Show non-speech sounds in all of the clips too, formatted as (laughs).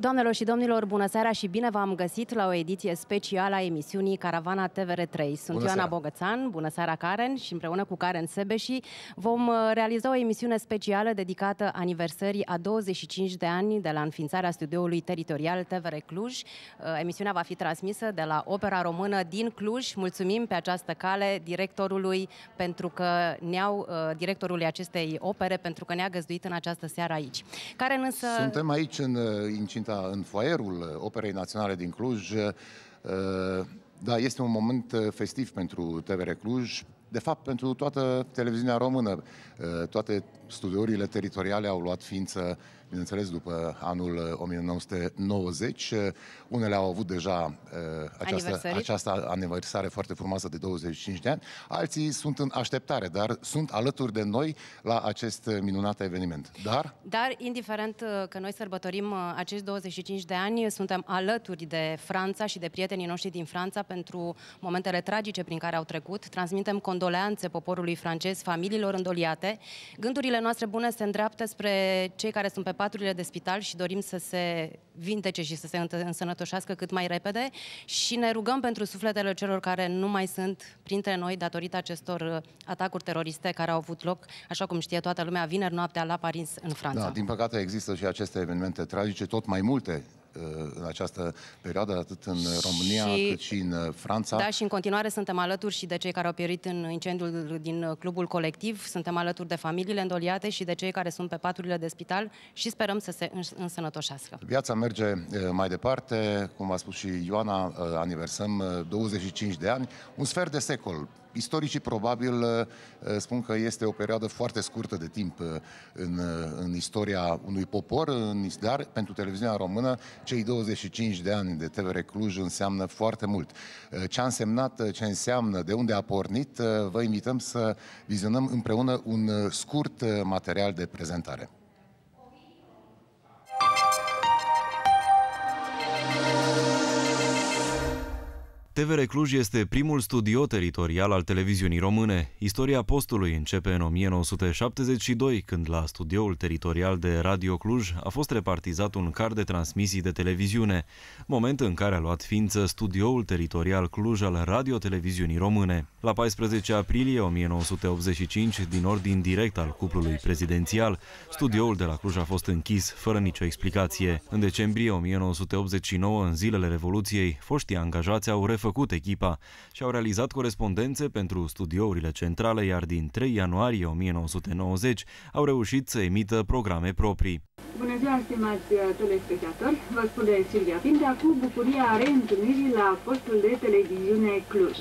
Doamnelor și domnilor, bună seara și bine v-am găsit la o ediție specială a emisiunii Caravana TVR3. Sunt bună Ioana seara. Bogățan, bună seara Karen și împreună cu Karen Sebeși vom uh, realiza o emisiune specială dedicată aniversării a 25 de ani de la înființarea studioului teritorial TVR Cluj. Uh, emisiunea va fi transmisă de la Opera Română din Cluj. Mulțumim pe această cale directorului pentru că ne-au uh, directorului acestei opere pentru că ne-a găzduit în această seară aici. Karen însă... Suntem aici în incinta prezenta în foaierul Operei Naționale din Cluj. Uh, da, este un moment uh, festiv pentru TVR Cluj, de fapt pentru toată televiziunea română. Uh, toate studiourile teritoriale au luat ființă bineînțeles, după anul 1990. Uh, unele au avut deja uh, această, această aniversare foarte frumoasă de 25 de ani, alții sunt în așteptare, dar sunt alături de noi la acest minunat eveniment. Dar? Dar, indiferent uh, că noi sărbătorim acești 25 de ani, suntem alături de Franța și de prietenii noștri din Franța pentru momentele tragice prin care au trecut. Transmitem condoleanțe poporului francez, familiilor îndoliate. Gândurile noastre bune se îndreaptă spre cei care sunt pe paturile de spital și dorim să se vintece și să se însănătoșească cât mai repede. Și ne rugăm pentru sufletele celor care nu mai sunt printre noi datorită acestor uh, atacuri teroriste care au avut loc, așa cum știe toată lumea, vineri noaptea la Paris, în Franța. Da, din păcate există și aceste evenimente tragice, tot mai multe în această perioadă, atât în România și, cât și în uh, Franța. Da, și în continuare suntem alături și de cei care au pierit în incendiul din uh, clubul colectiv, suntem alături de familiile îndoliate și de cei care sunt pe paturile de spital și sperăm să se însănătoșească. Viața merge uh, mai departe, cum a spus și Ioana, aniversăm 25 de ani, un sfert de secol Istoricii probabil uh, uh, spun că este o perioadă foarte scurtă de timp uh, în, în istoria unui popor, dar pentru televiziunea română cei 25 de ani de TVR Cluj înseamnă foarte mult. Ce a însemnat, ce înseamnă, de unde a pornit, vă invităm să vizionăm împreună un scurt material de prezentare. TVR Cluj este primul studio teritorial al televiziunii române. Istoria postului începe în 1972, când la studioul teritorial de Radio Cluj a fost repartizat un card de transmisii de televiziune, moment în care a luat ființă studioul teritorial Cluj al Radio-Televiziunii Române. La 14 aprilie 1985, din ordin direct al cuplului prezidențial, studioul de la Cluj a fost închis fără nicio explicație. În decembrie 1989, în zilele Revoluției, foștii angajați au refăcut făcut echipa și au realizat corespondențe pentru studiourile centrale, iar din 3 ianuarie 1990 au reușit să emită programe proprii. Bună ziua, stimați telespectatori! Vă spune Silvia Pintea cu bucuria reîntâlnirii la postul de televiziune Cluj.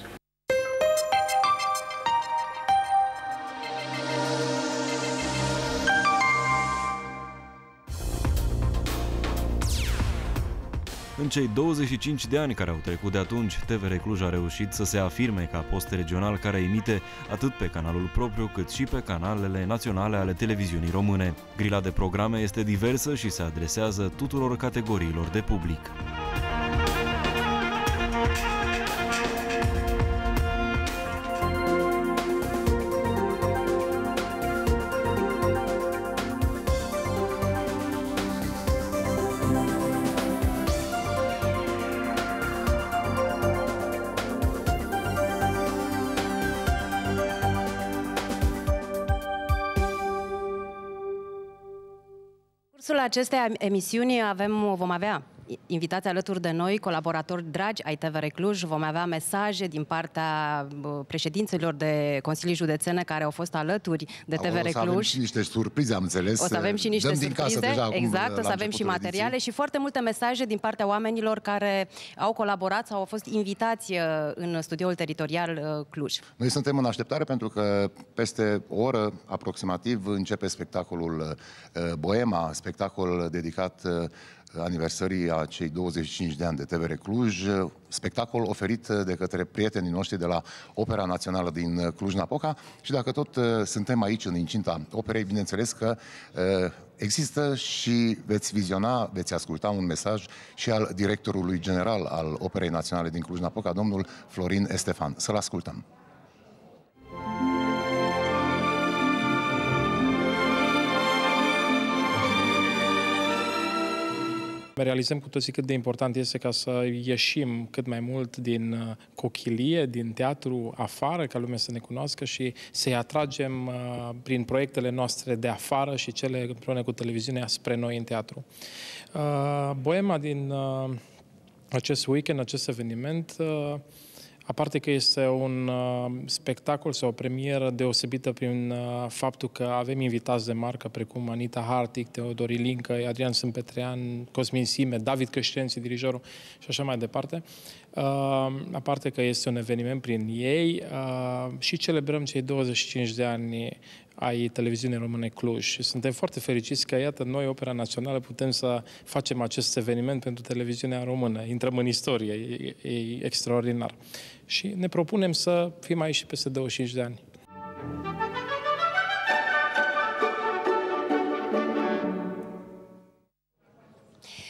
În cei 25 de ani care au trecut de atunci, TVR Cluj a reușit să se afirme ca post regional care emite atât pe canalul propriu cât și pe canalele naționale ale televiziunii române. Grila de programe este diversă și se adresează tuturor categoriilor de public. Acestei emisiuni avem, vom avea invitați alături de noi, colaboratori dragi ai TVR Cluj. Vom avea mesaje din partea președinților de Consilii Județene care au fost alături de TVR Cluj. O să avem și niște surprize, am înțeles. O să avem și niște Dăm surprize, din casă deja, exact, o să avem și materiale ediții. și foarte multe mesaje din partea oamenilor care au colaborat sau au fost invitați uh, în studioul teritorial uh, Cluj. Noi suntem în așteptare pentru că peste o oră aproximativ începe spectacolul uh, Boema, spectacol dedicat aniversării a cei 25 de ani de TVR Cluj, spectacol oferit de către prietenii noștri de la Opera Națională din Cluj-Napoca și dacă tot uh, suntem aici în incinta operei, bineînțeles că uh, există și veți viziona, veți asculta un mesaj și al directorului general al Operei Naționale din Cluj-Napoca, domnul Florin Estefan. Să-l ascultăm. Realizăm cu toții cât de important este ca să ieșim cât mai mult din uh, cochilie, din teatru afară, ca lumea să ne cunoască și să-i atragem uh, prin proiectele noastre de afară și cele împreună cu televiziunea spre noi în teatru. Uh, Boema din acest weekend, acest eveniment, Aparte că este un uh, spectacol sau o premieră deosebită prin uh, faptul că avem invitați de marcă precum Anita Hartic, Teodor Ilincă, Adrian Sâmpetrean, Cosmin Sime, David Căștenți, dirijorul și așa mai departe. Uh, aparte că este un eveniment prin ei uh, și celebrăm cei 25 de ani ai televiziunii române Cluj. Și suntem foarte fericiți că, iată, noi, Opera Națională, putem să facem acest eveniment pentru televiziunea română. Intrăm în istorie, e, e extraordinar. Și ne propunem să fim aici și peste 25 de ani.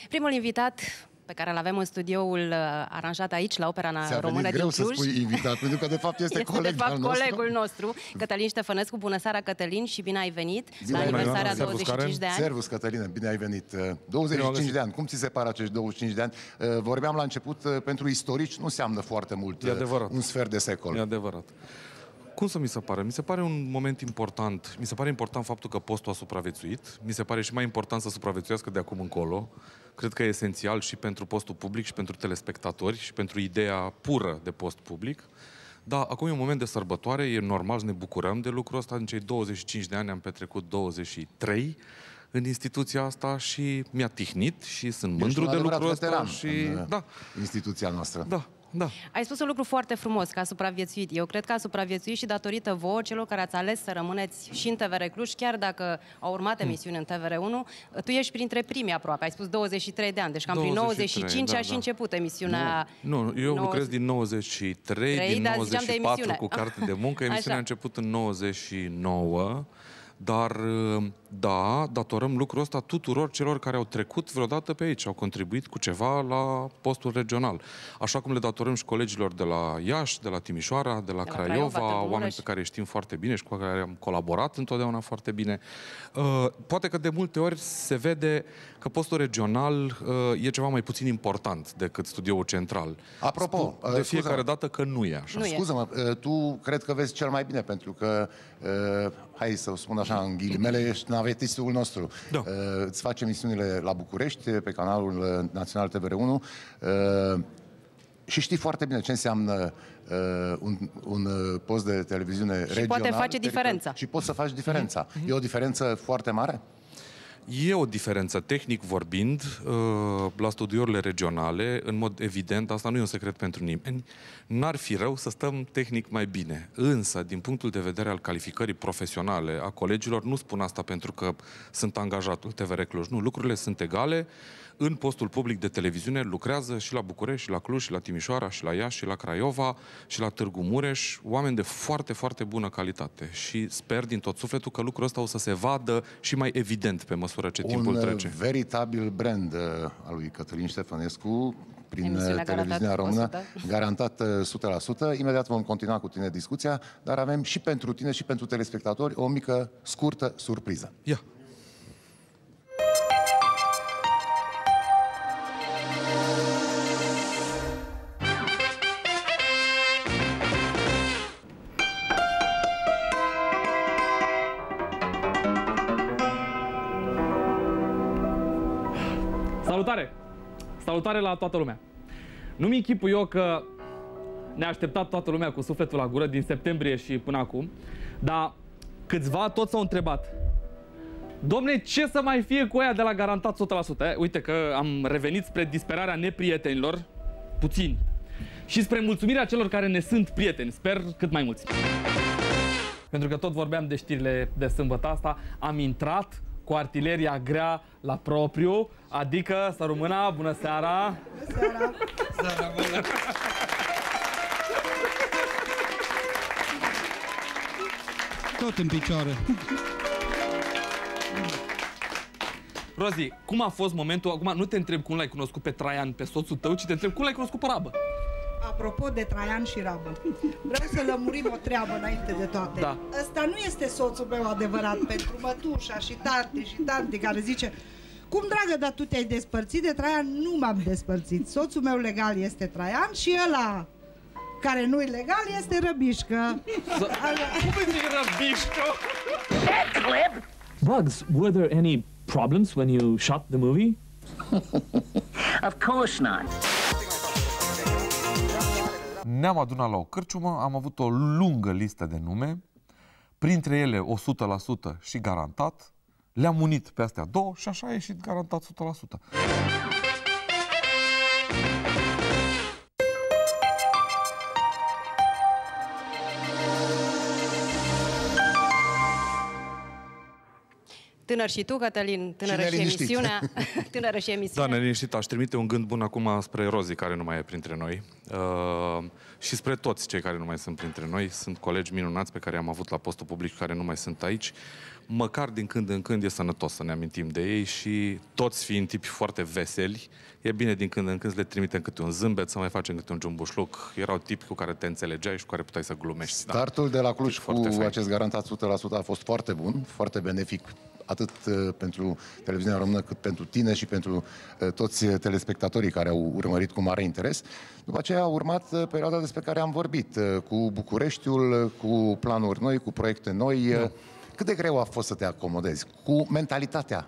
Primul invitat pe care îl avem în studioul uh, aranjat aici, la Opera Ți-a Română greu din Cluj. să spui invitat, pentru că de fapt este, (laughs) este coleg de fapt al nostru. colegul nostru, Cătălin Ștefănescu. Bună seara, Cătălin, și bine ai venit Bine la ai aniversarea venit. 25 de ani. Servus, Cătăline, bine ai venit. 25 de ani, cum ți se pare acești 25 de ani? Uh, vorbeam la început, uh, pentru istorici nu înseamnă foarte mult, e adevărat. un sfert de secol. E adevărat. Cum să mi se pare? Mi se pare un moment important. Mi se pare important faptul că postul a supraviețuit. Mi se pare și mai important să supraviețuiască de acum încolo. Cred că e esențial și pentru postul public și pentru telespectatori și pentru ideea pură de post public. Da, acum e un moment de sărbătoare, e normal să ne bucurăm de lucrul ăsta. În cei 25 de ani am petrecut 23 în instituția asta și mi-a tihnit și sunt mândru de lucrul ăsta. Și... În, da. instituția noastră. Da, da. Ai spus un lucru foarte frumos, că a supraviețuit. Eu cred că a supraviețuit și datorită vouă, celor care ați ales să rămâneți și în TVR Cluj, chiar dacă au urmat hmm. emisiuni în TVR1, tu ești printre primii aproape, ai spus 23 de ani, deci cam 23, prin 95 da, a și da. început emisiunea... Nu, nu eu 90... lucrez din 93, 3, din 94 cu carte de muncă, (laughs) emisiunea a început în 99, dar da, datorăm lucrul ăsta tuturor celor care au trecut vreodată pe aici, au contribuit cu ceva la postul regional. Așa cum le datorăm și colegilor de la Iași, de la Timișoara, de la, de la Craiova, Craiova oameni pe care știm foarte bine și cu care am colaborat întotdeauna foarte bine. Uh, poate că de multe ori se vede că postul regional uh, e ceva mai puțin important decât studioul central. Apropo, de fiecare dată că nu e așa. Scuză-mă, uh, tu cred că vezi cel mai bine, pentru că, hai să o spun așa în ghilimele, ești navetistul nostru. Da. Uh, îți face emisiunile la București, pe canalul uh, Național TVR1 uh, și știi foarte bine ce înseamnă uh, un, un uh, post de televiziune și regional. Și poate face diferența. Și poți să faci diferența. Mm-hmm. E o diferență foarte mare? E o diferență, tehnic vorbind, uh, la studiourile regionale, în mod evident, asta nu e un secret pentru nimeni, n-ar fi rău să stăm tehnic mai bine. Însă, din punctul de vedere al calificării profesionale a colegilor, nu spun asta pentru că sunt angajatul TVR Cluj. Nu, lucrurile sunt egale în postul public de televiziune lucrează și la București, și la Cluj, și la Timișoara, și la Iași, și la Craiova, și la Târgu Mureș, oameni de foarte, foarte bună calitate. Și sper din tot sufletul că lucrul ăsta o să se vadă și mai evident pe măsură ce Un timpul uh, trece. Un veritabil brand uh, al lui Cătălin Ștefănescu, prin uh, Emisiunea televiziunea română, 100. garantat 100%. Imediat vom continua cu tine discuția, dar avem și pentru tine și pentru telespectatori o mică, scurtă surpriză. Ia! Salutare! Salutare la toată lumea! Nu-mi închipui eu că ne-a așteptat toată lumea cu sufletul la gură din septembrie și până acum, dar câțiva toți s-au întrebat Domne, ce să mai fie cu aia de la garantat 100%? Eh? Uite că am revenit spre disperarea neprietenilor, puțin, și spre mulțumirea celor care ne sunt prieteni, sper cât mai mulți. Pentru că tot vorbeam de știrile de sâmbătă asta, am intrat cu artileria grea la propriu, adică să rămână, bună seara! Bună seara! seara bună! Tot în picioare. Rozi, cum a fost momentul, acum nu te întreb cum l-ai cunoscut pe Traian, pe soțul tău, ci te întreb cum l-ai cunoscut pe Rabă. Apropo de Traian și Rabă, vreau să lămurim o treabă înainte de toate. Da. Ăsta nu este soțul meu adevărat pentru mătușa și tante și tante care zice Cum, dragă, dar tu te-ai despărțit de Traian? Nu m-am despărțit. Soțul meu legal este Traian și ăla care nu-i legal este Răbișcă. Cum îți zic răbișcă? Bugs, were there any problems when you shot the movie? Of course not. Ne-am adunat la o cârciumă, am avut o lungă listă de nume, printre ele 100% și garantat, le-am unit pe astea două și așa a ieșit garantat 100%. Tânăr și tu, Cătălin, tânără și, neliniștit. emisiunea. (laughs) tânără și Da, emisiunea. neliniștit. Aș trimite un gând bun acum spre Rozi, care nu mai e printre noi. Uh, și spre toți cei care nu mai sunt printre noi. Sunt colegi minunați pe care am avut la postul public care nu mai sunt aici. Măcar din când în când e sănătos să ne amintim de ei și toți fiind tipi foarte veseli, e bine din când în când să le trimitem câte un zâmbet, să mai facem câte un jumbușluc. Erau tipi cu care te înțelegeai și cu care puteai să glumești. Da. Startul de la Cluj cu Foarte fain. acest garantat 100% a fost foarte bun, foarte benefic atât uh, pentru televiziunea română cât pentru tine și pentru uh, toți uh, telespectatorii care au urmărit cu mare interes. După aceea a urmat uh, perioada despre care am vorbit, uh, cu Bucureștiul, uh, cu planuri noi, cu proiecte noi. Uh, Cât de greu a fost să te acomodezi cu mentalitatea?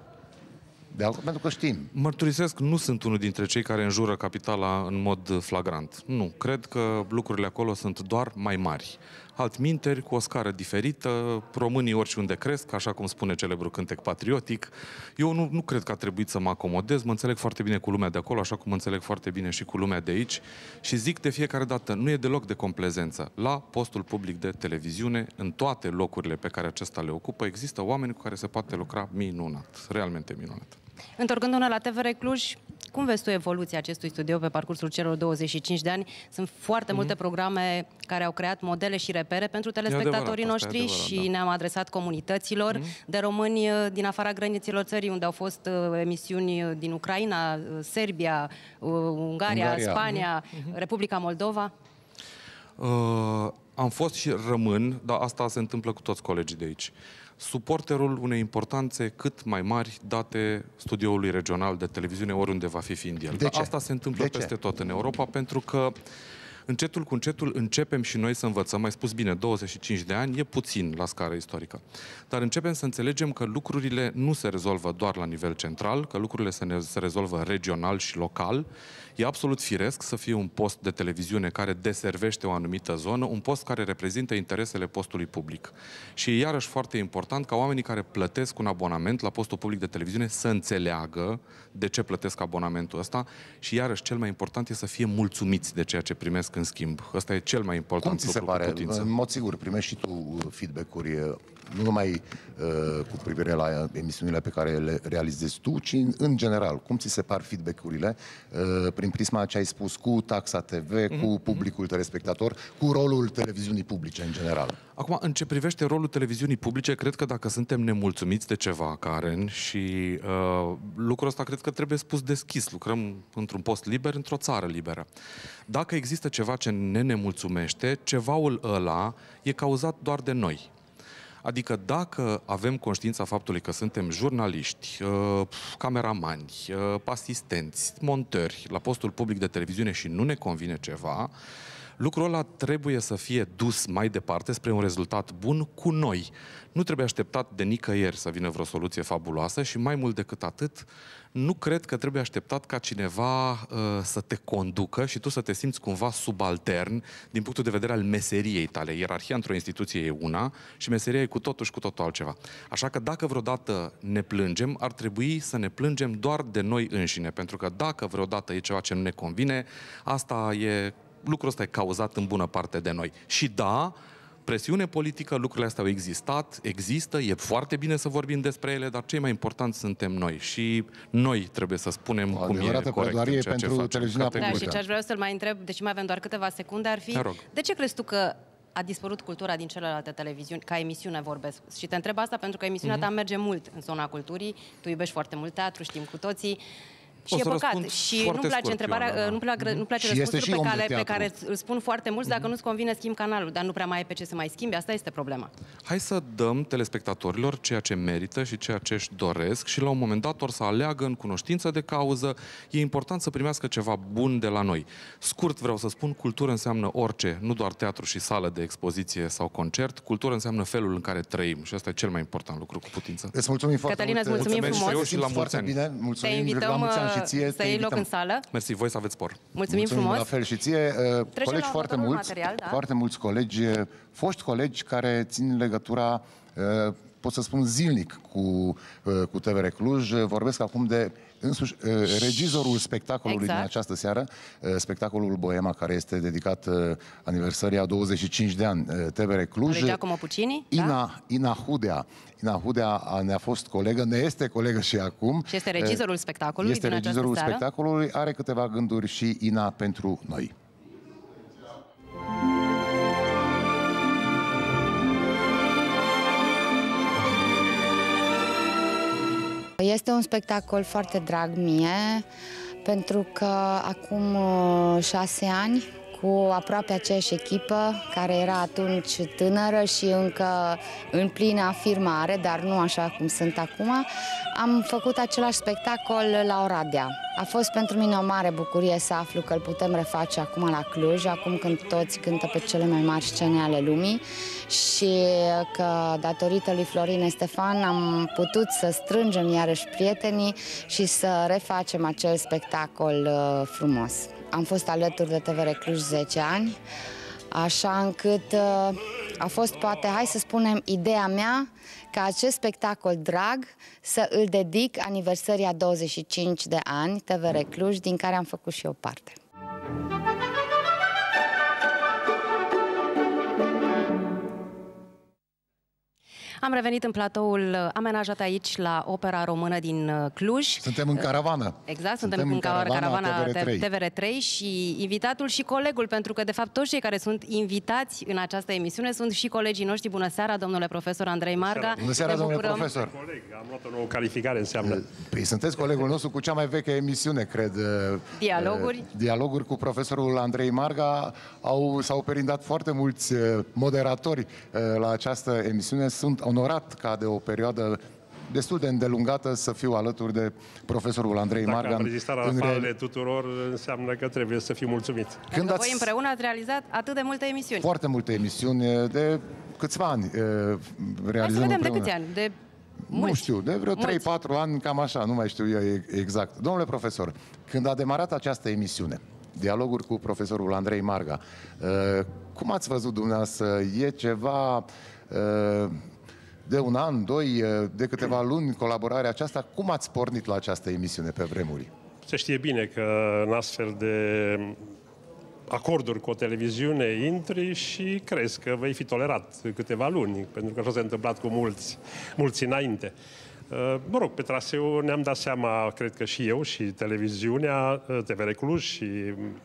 De, al- pentru că știm, Mărturisesc, nu sunt unul dintre cei care înjură capitala în mod flagrant. Nu. Cred că lucrurile acolo sunt doar mai mari. Altminteri, cu o scară diferită, românii oriunde cresc, așa cum spune celebrul cântec patriotic. Eu nu, nu cred că a trebuit să mă acomodez, mă înțeleg foarte bine cu lumea de acolo, așa cum mă înțeleg foarte bine și cu lumea de aici. Și zic de fiecare dată, nu e deloc de complezență. La postul public de televiziune, în toate locurile pe care acesta le ocupă, există oameni cu care se poate lucra minunat, realmente minunat. Întorcându-ne la TVR Cluj, cum vezi tu evoluția acestui studio pe parcursul celor 25 de ani? Sunt foarte multe programe care au creat modele și repere pentru telespectatorii adevărat, asta e noștri adevărat, și da. ne-am adresat comunităților de români uh, din afara granițelor țării, unde au fost uh, emisiuni uh, din Ucraina, uh, Serbia, uh, Ungaria, Ungaria. Spania, Republica Moldova. Uh, am fost și rămân, dar asta se întâmplă cu toți colegii de aici. Suporterul unei importanțe cât mai mari date studioului regional de televiziune oriunde va fi fiind el. De Dar ce? Asta se întâmplă De ce? peste tot în Europa pentru că Încetul cu încetul începem și noi să învățăm, mai spus bine, 25 de ani e puțin la scară istorică. Dar începem să înțelegem că lucrurile nu se rezolvă doar la nivel central, că lucrurile se, ne, se rezolvă regional și local. E absolut firesc să fie un post de televiziune care deservește o anumită zonă, un post care reprezintă interesele postului public. Și e iarăși foarte important ca oamenii care plătesc un abonament la postul public de televiziune să înțeleagă de ce plătesc abonamentul ăsta și iarăși cel mai important e să fie mulțumiți de ceea ce primesc în schimb. Ăsta e cel mai important cum ți se lucru cu pare? putință. În mod sigur, primești și tu uh, feedback-uri, uh, nu numai uh, cu privire la uh, emisiunile pe care le realizezi tu, ci în, în general. Cum ți se par feedback-urile uh, prin prisma ce ai spus cu taxa TV, Mhm, cu publicul telespectator, cu rolul televiziunii publice în general? Acum, în ce privește rolul televiziunii publice, cred că dacă suntem nemulțumiți de ceva, Karen, și uh, lucrul ăsta cred că trebuie spus deschis. Lucrăm într-un post liber, într-o țară liberă. Dacă există ceva ce ne nemulțumește, cevaul ăla e cauzat doar de noi. Adică dacă avem conștiința faptului că suntem jurnaliști, uh, cameramani, uh, asistenți, montări la postul public de televiziune și nu ne convine ceva, lucrul ăla trebuie să fie dus mai departe spre un rezultat bun cu noi. Nu trebuie așteptat de nicăieri să vină vreo soluție fabuloasă și mai mult decât atât, nu cred că trebuie așteptat ca cineva uh, să te conducă și tu să te simți cumva subaltern din punctul de vedere al meseriei tale. Ierarhia într-o instituție e una și meseria e cu totul și cu totul altceva. Așa că dacă vreodată ne plângem, ar trebui să ne plângem doar de noi înșine, pentru că dacă vreodată e ceva ce nu ne convine, asta e lucrul ăsta e cauzat în bună parte de noi. Și da, presiune politică, lucrurile astea au existat, există, e foarte bine să vorbim despre ele, dar cei mai importanți suntem noi și noi trebuie să spunem O cum e adevărată corect în pledoarie ceea ce pentru facem. televiziunea Categoric. Da, și ce aș vrea să-l mai întreb, deși mai avem doar câteva secunde, ar fi Te rog. de ce crezi tu că a dispărut cultura din celelalte televiziuni, ca emisiune vorbesc. Și te întreb asta pentru că emisiunea Mhm. ta merge mult în zona culturii, tu iubești foarte mult teatru, știm cu toții. Și e păcat. Și nu-mi place întrebarea, Ioana, nu-mi place, nu place Și este răspunsul și pe om de care, pe teatru. care îl spun foarte mulți, dacă nu-ți convine, schimb canalul, dar nu prea mai ai pe ce să mai schimbi, asta este problema. Hai să dăm telespectatorilor ceea ce merită și ceea ce își doresc și la un moment dat or să aleagă în cunoștință de cauză. E important să primească ceva bun de la noi. Scurt vreau să spun, cultură înseamnă orice, nu doar teatru și sală de expoziție sau concert. Cultură înseamnă felul în care trăim și asta e cel mai important lucru cu putință. Îți mulțumim foarte Cătălina, mult. îți mulțumim Mulțumesc frumos. și eu și la mulți foarte ani. bine. Te Mulțumim la invităm mulți ani și uh, ție. să te iei loc invităm. în sală. Mersi, voi să aveți spor. Mulțumim Mulțumim frumos. la fel și ție. Uh, colegi la foarte următorul mulți, material, da. foarte mulți colegi, uh, foști colegi care țin legătura, uh, pot să spun zilnic cu, uh, cu TVR Cluj. Uh, Vorbesc acum de însuși uh, regizorul spectacolului Exact. din această seară, uh, spectacolul Boema, care este dedicat uh, aniversării a 25 de ani uh, TVR Cluj. Lui Giacomo Puccini, da? Ina, Ina Hudea. Ina Hudea a- ne-a fost colegă, ne este colegă și acum. Și este regizorul Uh, spectacolului Este din această regizorul seară. spectacolului, are câteva gânduri și Ina pentru noi. Este un spectacol foarte drag mie, pentru că acum uh, șase ani, cu aproape aceeași echipă, care era atunci tânără și încă în plină afirmare, dar nu așa cum sunt acum, am făcut același spectacol la Oradea. A fost pentru mine o mare bucurie să aflu că îl putem reface acum la Cluj, acum când toți cântă pe cele mai mari scene ale lumii și că datorită lui Florin Stefan am putut să strângem iarăși prietenii și să refacem acel spectacol uh, frumos. Am fost alături de TVR Cluj 10 ani, așa încât uh, a fost poate, hai să spunem, ideea mea ca acest spectacol drag să îl dedic aniversării a 25 de ani TVR Cluj, din care am făcut și eu parte. Am revenit în platoul uh, amenajat aici la Opera Română din uh, Cluj. Suntem în caravană. Exact, suntem, suntem în caravana, caravana TVR3. TVR3 și invitatul și colegul, pentru că de fapt toți cei care sunt invitați în această emisiune sunt și colegii noștri. Bună seara, domnule profesor Andrei Marga. Bună seara, Ne domnule bucurăm. profesor. Coleg, am luat o nouă calificare, înseamnă. Păi sunteți colegul nostru cu cea mai veche emisiune, cred. uh, Dialoguri. uh, Dialoguri cu profesorul Andrei Marga. Au, s-au perindat foarte mulți uh, moderatori uh, la această emisiune. Sunt onorat ca de o perioadă destul de îndelungată să fiu alături de profesorul Andrei Dacă Marga. am rezistat la în real- falele tuturor, înseamnă că trebuie să fii mulțumit. Când Că ați voi împreună ați realizat atât de multe emisiuni. foarte multe emisiuni de câțiva ani uh, Hai să realizăm vedem de împreună. câți ani. De Nu mulți. știu, de vreo 3-4 Mulți. ani, cam așa, nu mai știu eu e- exact. Domnule profesor, când a demarat această emisiune, dialoguri cu profesorul Andrei Marga, uh, cum ați văzut dumneavoastră? E ceva uh, de un an, doi, uh, de câteva luni colaborarea aceasta? Cum ați pornit la această emisiune pe vremuri? Se știe bine că în astfel de acorduri cu o televiziune intri și crezi că vei fi tolerat câteva luni, pentru că așa s-a întâmplat cu mulți, mulți înainte. Uh, Mă rog, pe traseu ne-am dat seama, cred că și eu și televiziunea, uh, TVR Cluj și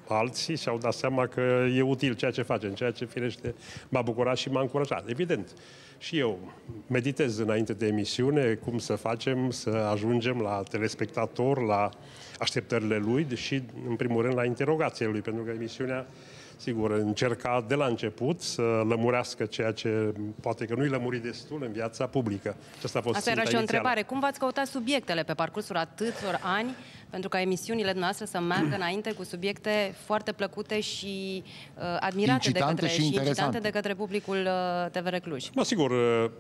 alții și-au dat seama că e util ceea ce facem, ceea ce firește m-a bucurat și m-a încurajat. Evident, și eu meditez înainte de emisiune cum să facem să ajungem la telespectator, la așteptările lui și, în primul rând, la interogațiile lui, pentru că emisiunea, sigur, încerca de la început să lămurească ceea ce poate că nu-i lămurit destul în viața publică. Și asta a fost Asta era ținta și o inițială. întrebare. Cum v-ați căutat subiectele pe parcursul atâtor ani pentru ca emisiunile noastre să meargă înainte cu subiecte foarte plăcute și uh, admirate Incitante de către, și și incitante interesante. de către publicul uh, TVR Cluj? Mă, sigur, uh,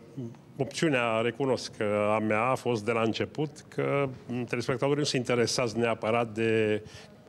opțiunea, recunosc că a mea a fost de la început că m, telespectatorii nu se interesați neapărat de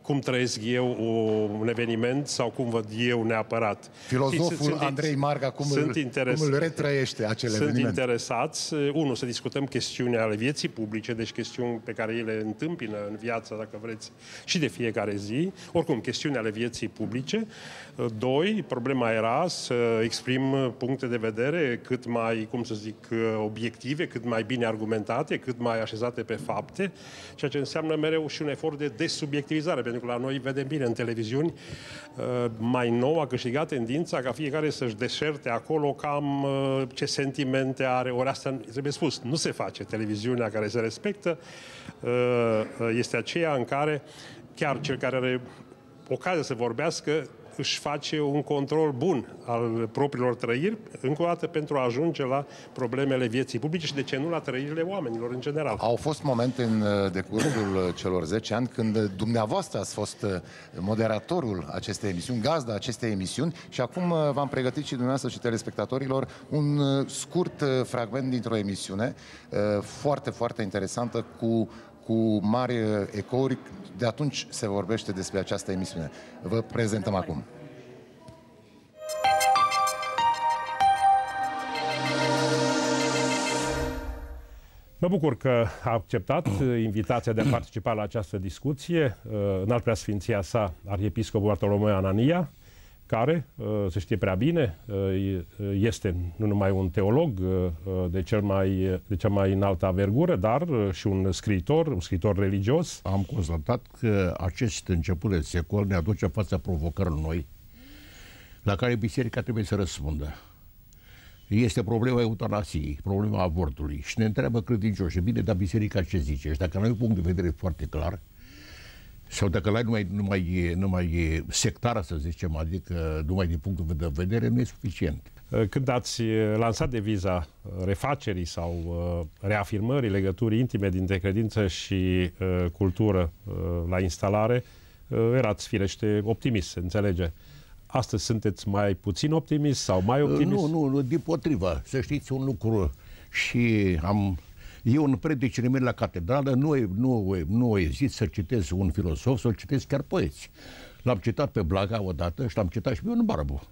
cum trăiesc eu o- un eveniment sau cum văd eu neapărat. Filozoful Știți, sunt- Andrei Marga, cum, sunt îl, interes- cum îl retrăiește acel sunt eveniment? interesați, uh, unul, să discutăm chestiuni ale vieții publice, deci chestiuni pe care ele întâmpină în viață, dacă vreți, și de fiecare zi, oricum, chestiuni ale vieții publice. Uh, Doi, problema era să exprim uh, puncte de vedere cât mai, cum să zic, uh, obiective, cât mai bine argumentate, cât mai așezate pe fapte, ceea ce înseamnă mereu și un efort de desubiectivizare, pentru pentru că la noi vedem bine în televiziuni, uh, mai nou a câștigat tendința ca fiecare să-și deșerte acolo cam uh, ce sentimente are. Ori asta, trebuie spus, nu se face. Televiziunea care se respectă este aceea în care chiar cel care are ocazia să vorbească își face un control bun al propriilor trăiri, încă o dată pentru a ajunge la problemele vieții publice și de ce nu la trăirile oamenilor în general. Au fost momente în uh, decursul uh, celor 10 ani când uh, dumneavoastră ați fost moderatorul acestei emisiuni, gazda acestei emisiuni și acum v-am pregătit și dumneavoastră și telespectatorilor un scurt fragment dintr-o emisiune foarte, foarte interesantă cu cu mari ecouri. De atunci se vorbește despre această emisiune. Vă prezentăm acum. Mă bucur că a acceptat invitația de a participa la această discuție uh, în al preasfinția sa, Arhiepiscopul Bartolomeu Anania, care, uh, se știe prea bine, uh, este nu numai un teolog uh, de, cel mai, de cea mai înaltă avergură, dar și un scriitor, un scriitor religios. Am constatat că acest început de secol ne aduce fața provocări noi, la care biserica trebuie să răspundă. Este problema eutanasiei, problema avortului. Și ne întreabă credincioși, bine, dar biserica ce zice? Și dacă nu ai un punct de vedere foarte clar, sau dacă la numai, numai, numai sectară, să zicem, adică numai din punctul de vedere, nu e suficient. Când ați lansat deviza refacerii sau reafirmării legăturii intime dintre credință și cultură la instalare, erați firește optimist, se înțelege. Astăzi sunteți mai puțin optimist sau mai optimist? Nu, nu, nu, din potriva. Să știți un lucru și am eu în predicile mele la catedrală nu, nu, nu ezit să citesc un filosof, să-l citesc chiar poeți. L-am citat pe Blaga odată și l-am citat și pe un Barbu.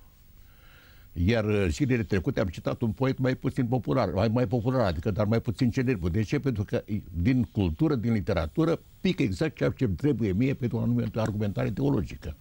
Iar uh, zilele trecute am citat un poet mai puțin popular, mai, mai popular, adică dar mai puțin celebru. De ce? Pentru că din cultură, din literatură, pică exact ceea ce trebuie mie pentru o anumită argumentare teologică.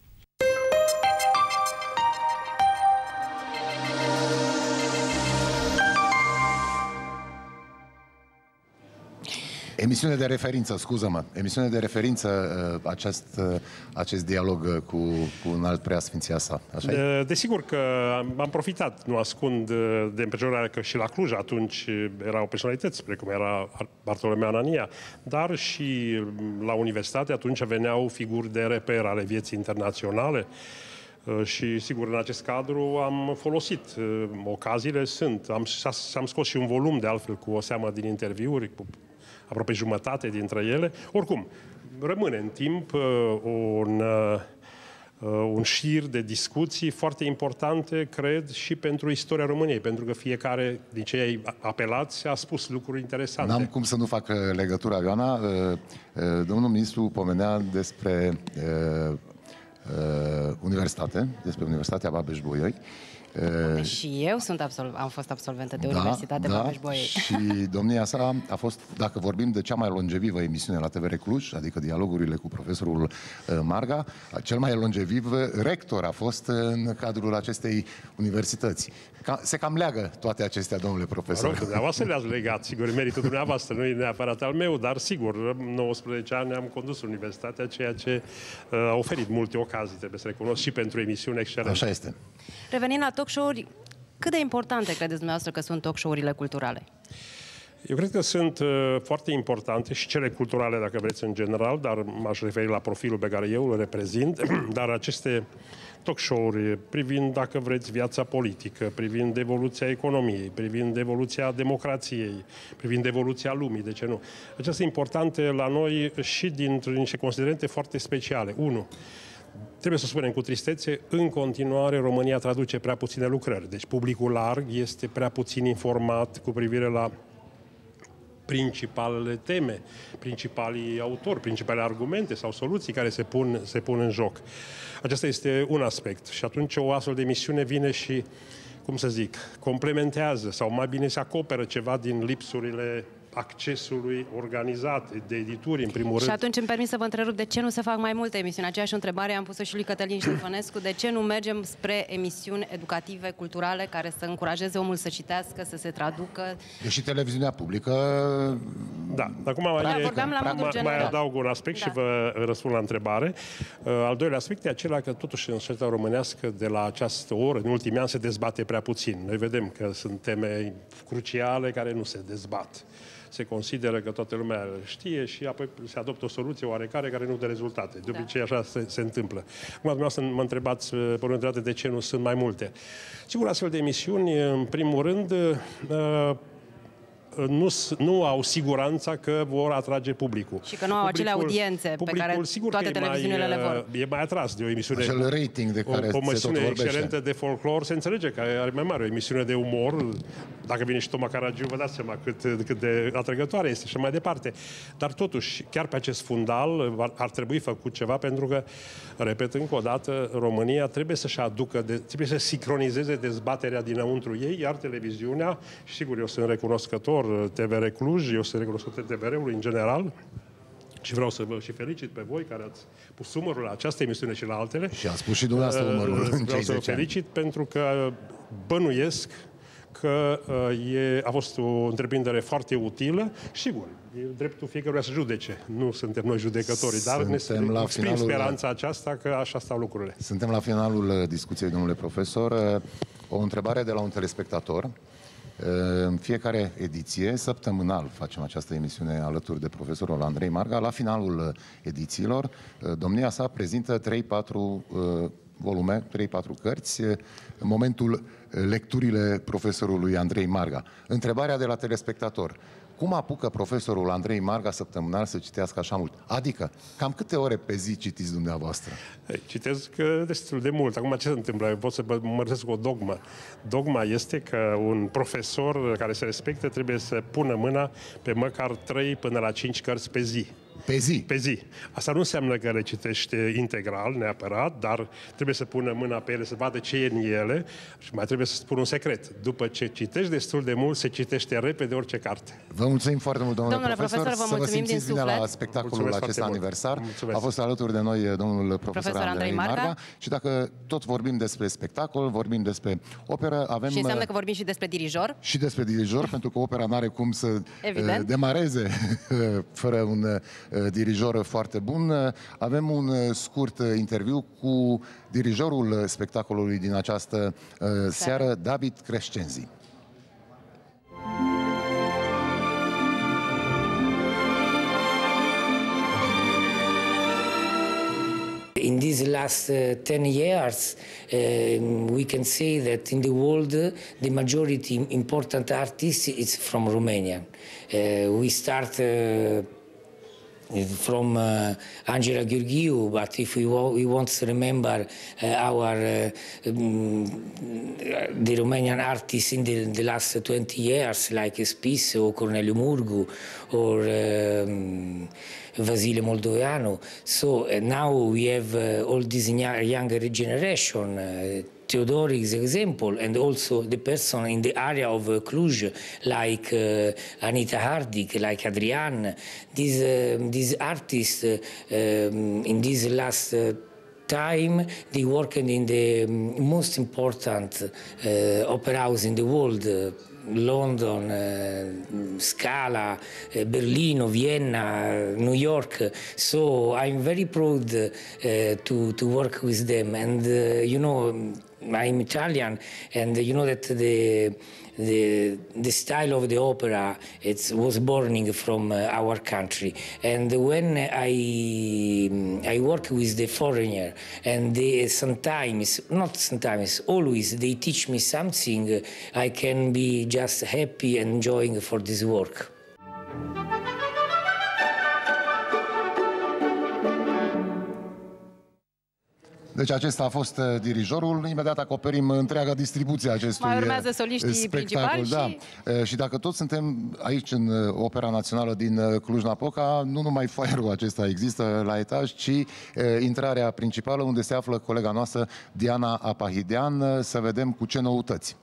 Emisiune de referință, scuză-mă, emisiune de referință uh, acest, uh, acest dialog uh, cu, cu un alt preasfinția sa, așa de, Desigur că am, am profitat, nu ascund, de împrejurarea că și la Cluj atunci erau personalități, precum era Bartolomeu Anania, dar și la universitate atunci veneau figuri de reper ale vieții internaționale, și, sigur, în acest cadru am folosit ocaziile, sunt. Am, am scos și un volum, de altfel, cu o seamă din interviuri cu aproape jumătate dintre ele. Oricum, rămâne în timp uh, un, uh, un șir de discuții foarte importante, cred, și pentru istoria României, pentru că fiecare din cei apelați a spus lucruri interesante. N-am cum să nu fac legătura, Ioana. Uh, domnul ministru pomenea despre universitate, despre Universitatea Babeș-Bolyai unde și eu sunt absolv- am fost absolventă de da, Universitate da, babeș bolyai Și domnia sa a fost, dacă vorbim de cea mai longevivă emisiune la TVR Cluj, adică dialogurile cu profesorul uh, Marga, cel mai longeviv rector a fost în cadrul acestei universități. Ca, se cam leagă toate acestea, domnule profesor. Rog, dumneavoastră le-ați legat, sigur, meritul dumneavoastră, nu e neapărat al meu, dar sigur, 19 ani am condus universitatea, ceea ce uh, a oferit multe ocazii, trebuie să recunosc, și pentru emisiune excelentă. Așa este. Revenind la talk show-uri, cât de importante credeți dumneavoastră că sunt talk show-urile culturale? Eu cred că sunt uh, foarte importante și cele culturale, dacă vreți, în general, dar m-aș referi la profilul pe care eu îl reprezint, (clears throat) dar aceste talk show-uri privind, dacă vreți, viața politică, privind evoluția economiei, privind evoluția democrației, privind evoluția lumii, de ce nu? Acestea sunt importante la noi și din niște considerente foarte speciale. Unu, Trebuie să spunem cu tristețe, în continuare România traduce prea puține lucrări. Deci publicul larg este prea puțin informat cu privire la principalele teme, principalii autori, principalele argumente sau soluții care se pun, se pun în joc. Acesta este un aspect. Și atunci o astfel de misiune vine și, cum să zic, complementează sau mai bine se acoperă ceva din lipsurile accesului organizat de edituri, în primul rând. Și atunci îmi permis să vă întrerup de ce nu se fac mai multe emisiuni. Aceeași întrebare am pus-o și lui Cătălin Ștefănescu. De ce nu mergem spre emisiuni educative, culturale, care să încurajeze omul să citească, să se traducă? Deși televiziunea publică Da, acum mai, Da, vorbeam la modul mai, general. mai adaug un aspect Da. și vă răspund la întrebare. Uh, Al doilea aspect e acela că totuși în societatea românească de la această oră, în ultimii ani, se dezbate prea puțin. Noi vedem că sunt teme cruciale care nu se dezbat. Se consideră că toată lumea știe și apoi se adoptă o soluție oarecare care nu dă rezultate. De obicei așa se, se întâmplă. Acum dumneavoastră mă întrebați uh, pe urmă de ce nu sunt mai multe. Sigur, astfel de emisiuni, în primul rând, uh, nu, s- nu au siguranța că vor atrage publicul. Și că nu au acele audiențe pe publicul, care sigur toate că e televiziunile le vor. uh, E mai atras de o emisiune. Acel rating de care o, se o tot emisiune vorbește. excelentă de folclor, se înțelege că are mai mare o emisiune de umor. Dacă vine și Toma Caragiu, vă dați seama cât, cât de atrăgătoare este și mai departe. Dar totuși, chiar pe acest fundal ar, ar trebui făcut ceva pentru că, repet încă o dată, România trebuie să-și aducă, de, trebuie să sincronizeze dezbaterea dinăuntru ei, iar televiziunea, și sigur, eu sunt recunoscător TVR Cluj, eu sunt recunoscător TVR-ului în general, și vreau să vă și felicit pe voi care ați pus umărul la această emisiune și la altele. Și ați pus și dumneavoastră umărul Uh, în Vreau cei să vă 10 ani. felicit pentru că bănuiesc că uh, e, a fost o întreprindere foarte utilă. Sigur, e dreptul fiecăruia să judece. Nu suntem noi judecători, dar ne Suntem la exprim finalul- speranța aceasta că așa stau lucrurile. Suntem la finalul uh, discuției, domnule profesor. Uh, O întrebare de la un telespectator. Uh, În fiecare ediție, săptămânal, facem această emisiune alături de profesorul Andrei Marga. La finalul uh, edițiilor, uh, domnia sa prezintă 3-4 uh, volume, 3-4 cărți, uh, în momentul uh, lecturile profesorului Andrei Marga. Întrebarea de la telespectator. Cum apucă profesorul Andrei Marga săptămânal să citească așa mult? Adică, cam câte ore pe zi citiți dumneavoastră? Ei, Citesc uh, destul de mult. Acum ce se întâmplă? Eu pot să vă mărțesc o dogmă. Dogma este că un profesor care se respectă trebuie să pună mâna pe măcar 3 până la 5 cărți pe zi. Pe zi? Pe zi. Asta nu înseamnă că le citește integral, neapărat, dar trebuie să pună mâna pe ele, să vadă ce e în ele și mai trebuie să spun un secret. După ce citești destul de mult, se citește repede orice carte. Vă mulțumim foarte mult, domnule, Domnule profesor, vă să vă mulțumim simțiți din bine la suflet. spectacolul Mulțumesc acesta foarte mult. aniversar. Mulțumesc. A fost alături de noi domnul profesor, Profesor Andrei Andrei Marga. Marga. Și dacă tot vorbim despre spectacol, vorbim despre operă, avem Și înseamnă uh, că vorbim și despre dirijor. și despre dirijor, (laughs) pentru că opera n-are cum să Evident. uh, demareze uh, (laughs) fără un uh, dirijor foarte bun. Uh, Avem un uh, scurt uh, interviu cu dirijorul uh, spectacolului din această uh, seară, David Crescenzi. In these last uh, 10 years, um, we can say that in the world, uh, the majority important artists is from Romania. Uh, we start uh, from uh, Angela Gheorghiu, but if we, we want to remember uh, our uh, um, the Romanian artists in the, the last 20 years, like Spice or Corneliu Murgu or um, Vasile Moldoveanu. So uh, now we have uh, all this nya- younger generation. Uh, Theodore example, and also the person in the area of uh, Cluj, like uh, Anita Hardik, like Adrian. These um these artists uh, um, in this last. Uh, time they worked in the um, most important uh, opera house in the world uh, London, uh, Scala, uh, Berlin, Vienna, New York. So I'm very proud uh, to, to work with them. And uh, you know, I'm Italian, and you know that the the the style of the opera it was born from uh, our country. And when I I work with the foreigner, and they sometimes, not sometimes, always they teach me something, I can be just happy and enjoying for this work. Deci acesta a fost uh, dirijorul. Imediat acoperim întreaga distribuție a acestui Mai urmează uh, soliștii spectacol. principali Da. și- Uh, Și dacă toți suntem aici în uh, Opera Națională din uh, Cluj-Napoca, nu numai foaierul acesta există la etaj, ci uh, intrarea principală unde se află colega noastră Diana Apahidean. Uh, Să vedem cu ce noutăți.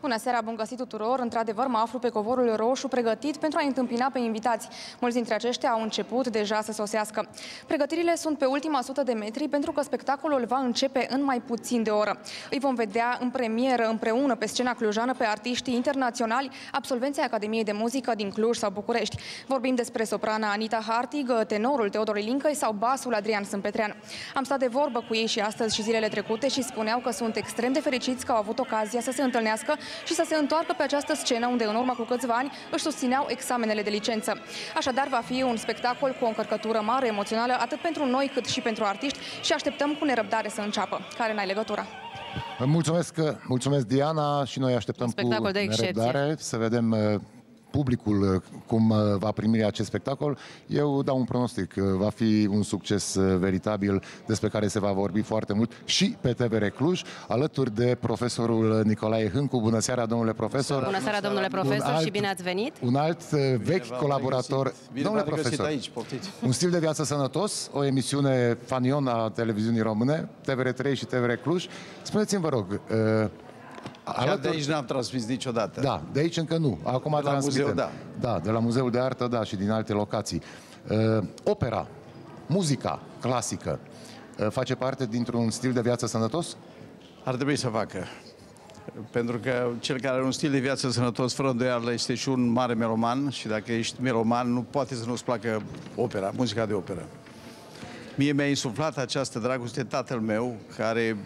Bună seara, bun găsit tuturor! Într-adevăr, mă aflu pe covorul roșu pregătit pentru a întâmpina pe invitați. Mulți dintre aceștia au început deja să sosească. Pregătirile sunt pe ultima sută de metri pentru că spectacolul va începe în mai puțin de oră. Îi vom vedea în premieră împreună pe scena clujană pe artiștii internaționali, absolvenții Academiei de Muzică din Cluj sau București. Vorbim despre soprana Anita Hartig, tenorul Teodor Lincăi sau basul Adrian Sâmpetrean. Am stat de vorbă cu ei și astăzi și zilele trecute și spuneau că sunt extrem de fericiți că au avut ocazia să se întâlnească și să se întoarcă pe această scenă unde în urmă cu câțiva ani își susțineau examenele de licență. Așadar, va fi un spectacol cu o încărcătură mare emoțională atât pentru noi cât și pentru artiști și așteptăm cu nerăbdare să înceapă. Care n-ai legătura? Mulțumesc, mulțumesc Diana și noi așteptăm cu de nerăbdare să vedem uh, publicul uh, cum uh, va primi acest spectacol. Eu dau un pronostic, uh, va fi un succes veritabil despre care se va vorbi foarte mult și pe TVR Cluj, alături de profesorul Nicolae Hâncu. Bună seara, domnule profesor! Bună seara, domnule profesor, alt, și bine ați venit! Un alt vechi bine colaborator. Bine domnule profesor, aici, un stil de viață sănătos, o emisiune fanion a televiziunii române, TVR3 și TVR Cluj. Spuneți-mi, vă rog, Alături... de aici n-am transmis niciodată. Da, de aici încă nu. Acum de la muzeu, da. Da, de la Muzeul de Artă, da, și din alte locații. Uh, opera, muzica clasică, uh, face parte dintr-un stil de viață sănătos? Ar trebui să facă. Pentru că cel care are un stil de viață sănătos, fără îndoială, este și un mare meloman și dacă ești meloman, nu poate să nu-ți placă opera, muzica de operă. Mie mi-a insuflat această dragoste tatăl meu, care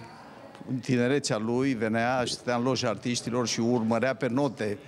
în tinerețea lui venea și stătea în loja artiștilor și urmărea pe note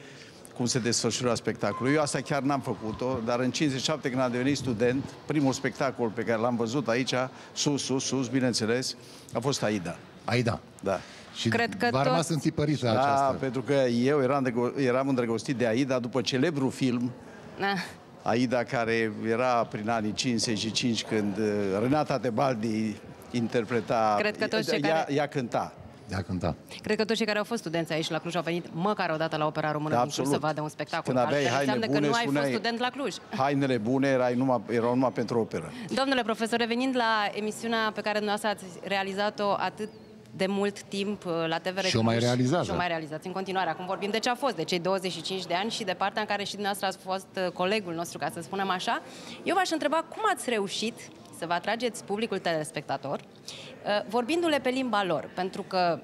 cum se desfășura spectacolul. Eu asta chiar n-am făcut-o, dar în 57, când am devenit student, primul spectacol pe care l-am văzut aici, sus, sus, sus, bineînțeles, a fost Aida. Aida. Da. Și Cred că v-a rămas întipărită da, aceasta. pentru că eu eram, eram îndrăgostit de Aida după celebrul film da. Aida, care era prin anii 55, când uh, Renata Tebaldi interpreta... Cred că toți cei ea, care... ea cânta. Ea cânta. Cred că toți cei care au fost studenți aici la Cluj au venit măcar o dată la Opera Română da, din Cluj să vadă un spectacol. Când aveai haine bune, că nu ai spuneai, fost student la Cluj. Hainele bune erai numai, erau numai pentru operă. Domnule profesor, revenind la emisiunea pe care dumneavoastră ați realizat-o atât de mult timp uh, la TVR Și o mai realizați. Și o mai realizați în continuare. Acum vorbim de ce a fost, de cei 25 de ani și de partea în care și dumneavoastră ați fost uh, colegul nostru, ca să spunem așa. Eu v-aș întreba cum ați reușit să vă atrageți publicul telespectator, uh, vorbindu-le pe limba lor, pentru că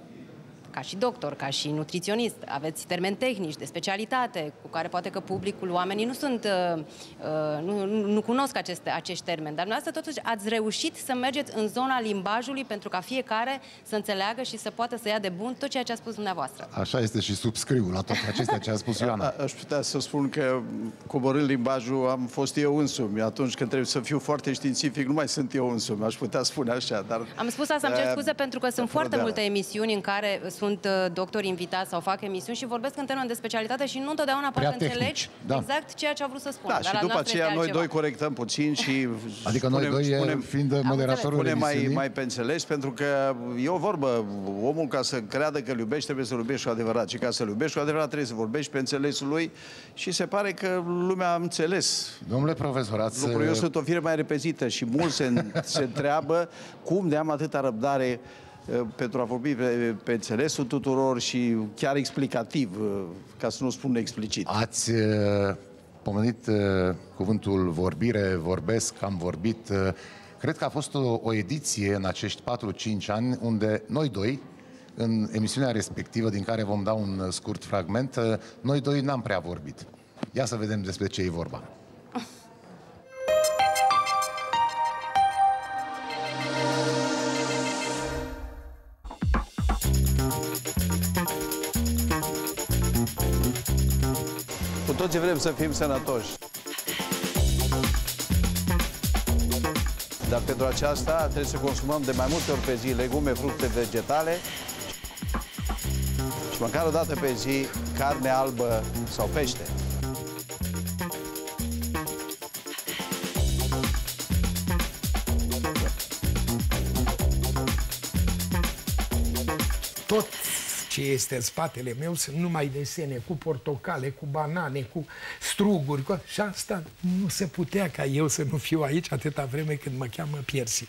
ca și doctor, ca și nutriționist, aveți termeni tehnici de specialitate cu care poate că publicul, oamenii nu sunt, uh, uh, nu, nu cunosc aceste, acești termeni, dar dumneavoastră totuși ați reușit să mergeți în zona limbajului pentru ca fiecare să înțeleagă și să poată să ia de bun tot ceea ce a spus dumneavoastră. Așa este și subscriu la toate acestea ce a spus (laughs) Ioana. A, aș putea să spun că coborând limbajul am fost eu însumi. Atunci când trebuie să fiu foarte științific, nu mai sunt eu însumi, aș putea spune așa. Dar, am spus asta, îmi cer scuze pentru că sunt foarte multe emisiuni în care sunt uh, doctori invitați sau fac emisiuni și vorbesc în termen de specialitate și nu întotdeauna poate înțelegi da. exact ceea ce a vrut să spună. Da, și după aceea noi doi corectăm puțin și (laughs) Adică spunem, noi doi, spunem, fiind moderatorul spunem mai, mai pe înțeles, pentru că e o vorbă, omul ca să creadă că îl iubești, trebuie să-l iubești cu adevărat. Și ca să-l iubești cu adevărat, trebuie să vorbești pe înțelesul lui și se pare că lumea a înțeles. Domnule profesor, ați... Lucrul, eu sunt o fire mai repezită și mulți se, se întreabă cum de am atâta răbdare Eh, pentru a vorbi pe, pe înțelesul tuturor și chiar explicativ, eh, ca să nu spun explicit. Ați uh, pomenit uh, cuvântul vorbire, vorbesc, am vorbit. Uh, cred că a fost o, o ediție în acești 4-5 ani unde noi doi, în emisiunea respectivă, din care vom da un scurt fragment, noi doi n-am prea vorbit. Ia să vedem despre ce e vorba. Toți vrem să fim sănătoși. Dar pentru aceasta trebuie să consumăm de mai multe ori pe zi legume, fructe, vegetale și măcar o dată pe zi carne albă sau pește. Tot ce este în spatele meu sunt numai desene cu portocale, cu banane, cu struguri. Cu... Și asta nu se putea ca eu să nu fiu aici atâta vreme când mă cheamă Piersi.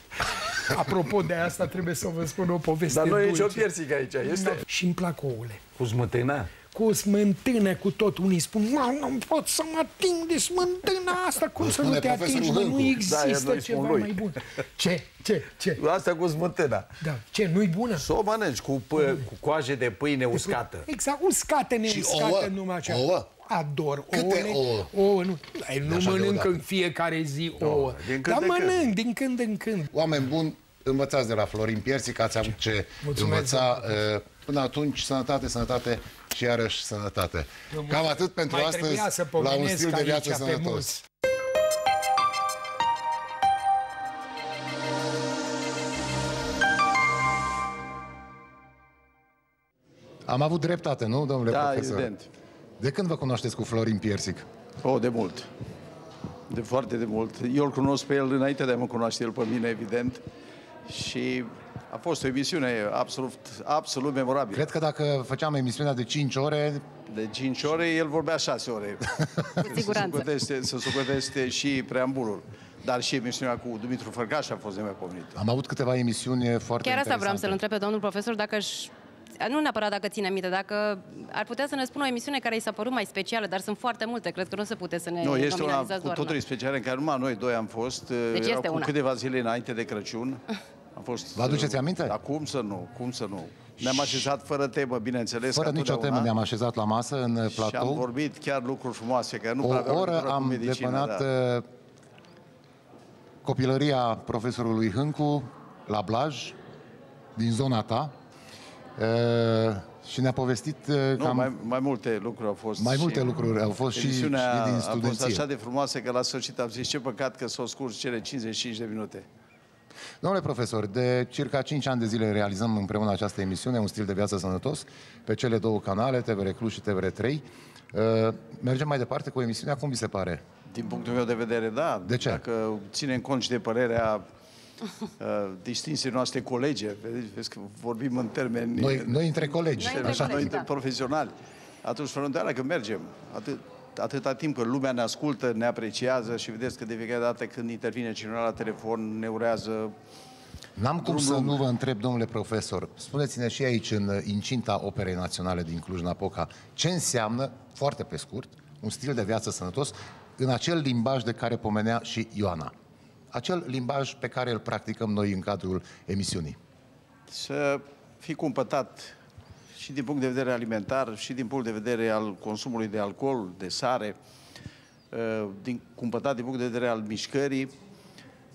Apropo de asta, trebuie să vă spun o poveste Dar nu e nicio piersică aici, este? Și îmi plac ouăle. Cu smântână? Cu o smântână, cu tot. Unii spun, mă, nu pot să mă ating de smântâna asta, cum să nu te atingi, mă, nu există Da, ceva noi. mai bun. Ce? Ce? Ce? Asta cu smântâna. Da. Ce, nu-i bună? Să o mănânci cu, pă, cu coaje de pâine uscată. Exact, uscată, neuscată, ouă? numai așa. Ouă? Ador Câte ouăle. ouă? Ouă, nu. Ai, nu Așa mănânc deodată. în fiecare zi ouă. din când Dar de când. mănânc din când în când. Oameni buni, învățați de la Florin Piersic, ați avut ce Mulțumesc, învăța. uh, Până atunci, sănătate, sănătate și iarăși sănătate. Cam atât pentru Mai astăzi trebuia să la un pomenesc stil de aici viață pe sănătos. mulți. Am avut dreptate, nu, domnule Da, profesor? evident. De când vă cunoașteți cu Florin Piersic? O, de mult. De foarte de mult. Eu îl cunosc pe el înainte de a mă cunoaște el pe mine, evident. Și a fost o emisiune absolut, absolut memorabilă. Cred că dacă făceam emisiunea de 5 ore... De 5 ore, el vorbea 6 ore. (laughs) siguranță. Să socoteste, să socoteste și preambulul. Dar și emisiunea cu Dumitru Fărcaș a fost nemaipomenit. Am avut câteva emisiuni foarte Chiar asta vreau interesante. să-l întreb pe domnul profesor dacă își nu neapărat dacă ține minte, dacă ar putea să ne spună o emisiune care i s-a părut mai specială, dar sunt foarte multe, cred că nu se putea să ne Nu, este una nominalizați cu doar totul una. specială în care numai noi doi am fost. Deci Erau este cu una. câteva zile înainte de Crăciun. (laughs) Am fost, Vă aduceți aminte? Da, cum să nu, cum să nu. Ne-am așezat fără temă, bineînțeles. Fără ca nicio totdeauna. temă ne-am așezat la masă în Și am platou. vorbit chiar lucruri frumoase, că nu prea O aveau oră legătură cu am medicină, depănat da. uh, copilăria profesorului Hâncu la Blaj, din zona ta. Uh, și ne-a povestit uh, Nu, cam... mai, mai multe lucruri au fost. Mai multe lucruri au fost și- emisiunea și din a fost studenție. așa de frumoasă că la sfârșit am zis ce păcat că s-au scurs cele 55 de minute. Domnule profesor, de circa 5 ani de zile realizăm împreună această emisiune, un stil de viață sănătos, pe cele două canale, TVR Cluj și TVR3. Uh, mergem mai departe cu emisiunea, cum vi se pare? Din punctul meu de vedere, da. De ce? Dacă ținem cont și de părerea uh, distinsei noastre colege, vezi, vezi că vorbim în termeni... Noi, noi între colegi, Noi, așa. noi între profesionali. Atunci, fără îndoială că mergem. Atât, atâta timp că lumea ne ascultă, ne apreciază și vedeți că de fiecare dată când intervine cineva la telefon, ne urează N-am cum Drum să lung. nu vă întreb, domnule profesor, spuneți-ne și aici, în incinta Operei Naționale din Cluj-Napoca, ce înseamnă, foarte pe scurt, un stil de viață sănătos în acel limbaj de care pomenea și Ioana. Acel limbaj pe care îl practicăm noi în cadrul emisiunii. să fii cumpătat și din punct de vedere alimentar, și din punct de vedere al consumului de alcool, de sare, uh, din, cumpătat din punct de vedere al mișcării,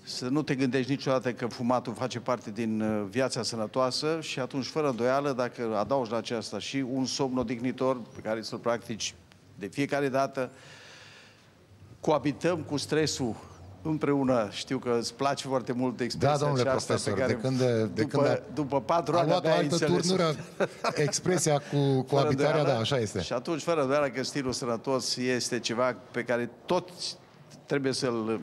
să nu te gândești niciodată că fumatul face parte din uh, viața sănătoasă și atunci, fără îndoială, dacă adaugi la aceasta și un somn odihnitor pe care să-l practici de fiecare dată, coabităm cu stresul împreună. Știu că îți place foarte mult expresia Da, domnule aceasta profesor, pe care de când, de după, când a, după patru a ani luat o abia ai altă înțeles-o. turnură, expresia cu coabitarea, îndoială. da, așa este. Și atunci, fără îndoială că stilul sănătos este ceva pe care toți trebuie să-l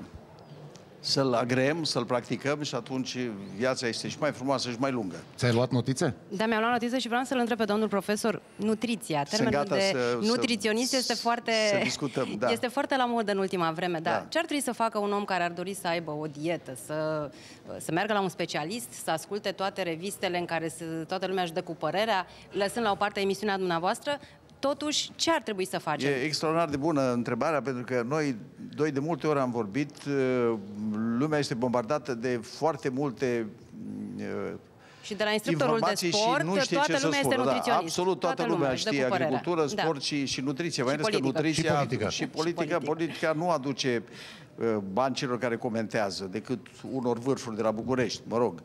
să-l agreem, să-l practicăm și atunci viața este și mai frumoasă și mai lungă. Ți-ai luat notițe? Da, mi-am luat notiță și vreau să-l întreb pe domnul profesor. Nutriția, Sunt termenul gata de să- să- nutriționist este foarte... să discutăm, da. Este foarte la modă în ultima vreme, da. Da. Ce ar trebui să facă un om care ar dori să aibă o dietă, să, să meargă la un specialist, să asculte toate revistele în care să, toată lumea își dă cu părerea, lăsând la o parte emisiunea dumneavoastră, totuși, ce ar trebui să facem? E extraordinar de bună întrebarea, pentru că noi doi de multe ori am vorbit, uh, lumea este bombardată de foarte multe uh, Și de la instructorul de informații sport, și nu știe toată ce să lumea este spună. Da, nutriționist. absolut toată, lumea își dă știe cu părerea. agricultură, Da. sport și, și nutriție. Mai Și ales că politică. nutriția Și politică. și politica, Și politica nu aduce uh, bani celor care comentează, decât unor vârfuri de la București, mă rog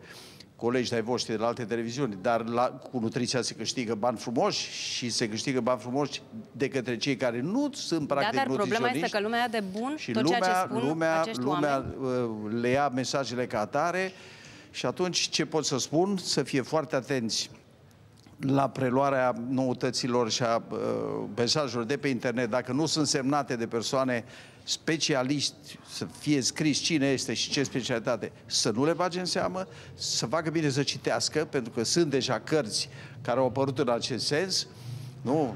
colegi de-ai voștri de la alte televiziuni, dar la, cu nutriția se câștigă bani frumoși și se câștigă bani frumoși de către cei care nu sunt Da, practic dar problema este nutriționiști. că lumea ia de bun Și tot lumea, ceea ce spun lumea, acești lumea oameni. uh, le ia mesajele ca atare și atunci ce pot să spun? Să fie foarte atenți la preluarea noutăților și a uh, mesajelor de pe internet, dacă nu sunt semnate de persoane specialiști, să fie scris cine este și ce specialitate, să nu le bage în seamă, să facă bine să citească, pentru că sunt deja cărți care au apărut în acest sens, Nu,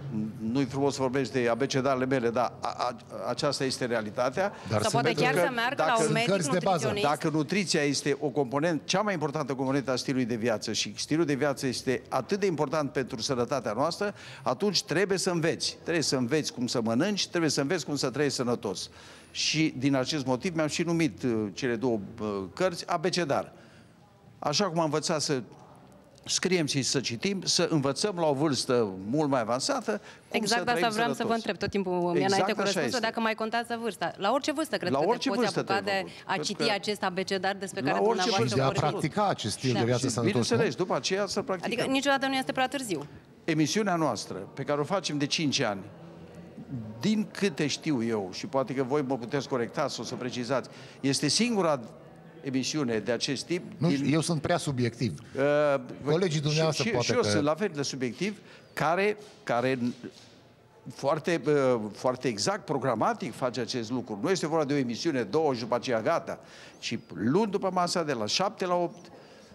nu-i frumos să vorbești de abecedarele mele, dar a, a, aceasta este realitatea. Dar Sau poate chiar să meargă la un medic de bază, nutriționist. dacă nutriția este o componentă, cea mai importantă componentă a stilului de viață și stilul de viață este atât de important pentru sănătatea noastră, atunci trebuie să înveți. Trebuie să înveți cum să mănânci, trebuie să înveți cum să trăiești sănătos. Și din acest motiv mi-am și numit uh, cele două uh, cărți abecedar. Așa cum am învățat să scriem și să citim, să învățăm la o vârstă mult mai avansată cum Exact să asta trăim vreau să sănătos. vă întreb tot timpul exact Exact înainte cu așa răspunsul, este. dacă mai contează vârsta. La orice vârstă, cred La că orice te poți vârstă apuca te-ai de făcut. a Cred citi că- acest abecedar despre La care orice dumneavoastră vârstă. vorbiți. De a practica acest stil Da. de viață Și, sănătos. Bineînțeles, după aceea să practicăm. Adică niciodată nu este prea târziu. Emisiunea noastră, pe care o facem de 5 ani, din câte știu eu, și poate că voi mă puteți corecta sau să precizați, este singura emisiune de acest tip. Nu știu, eu sunt prea subiectiv. Uh, Colegii dumneavoastră și, și, poate și eu că- sunt la fel de subiectiv, care, care foarte, uh, foarte exact, programatic face acest lucru. Nu este vorba de o emisiune, două și după aceea gata, ci luni după masa, de la 7 la 8,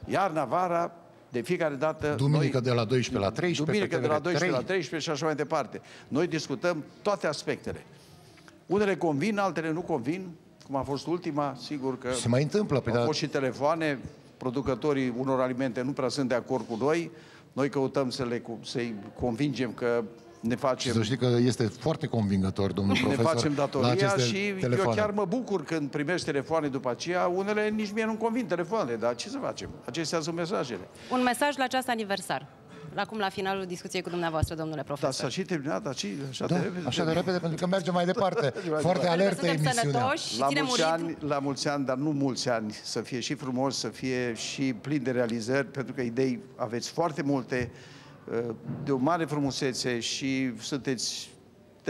iarna, vara, de fiecare dată... Duminică de la 12 la 13, Duminică pe de la TVR3. 12 la 13 și așa mai departe. Noi discutăm toate aspectele. Unele convin, altele nu convin, cum a fost ultima, sigur că... Se mai întâmplă, pe Au da- fost și telefoane, producătorii unor alimente nu prea sunt de acord cu noi, noi căutăm să le, să-i convingem că ne Și facem să știi că este foarte convingător, domnul ne profesor, facem la datoria aceste și eu telefoane. chiar mă bucur când primești telefoane după aceea. Unele nici mie nu convin telefoanele, dar ce să facem? Acestea sunt mesajele. Un mesaj la acest aniversar. Acum, la finalul discuției cu dumneavoastră, domnule Dar profesor. s-a și terminat, dar și așa Da, de repede. așa de repede, pentru că mergem mai departe. (laughs) Foarte Pentru alertă suntem emisiunea. sănătoși și La ținem mulți, un ani, la mulți ani, dar nu mulți ani, să fie și frumos, să fie și plin de realizări, pentru că idei aveți foarte multe, uh, de o mare frumusețe și sunteți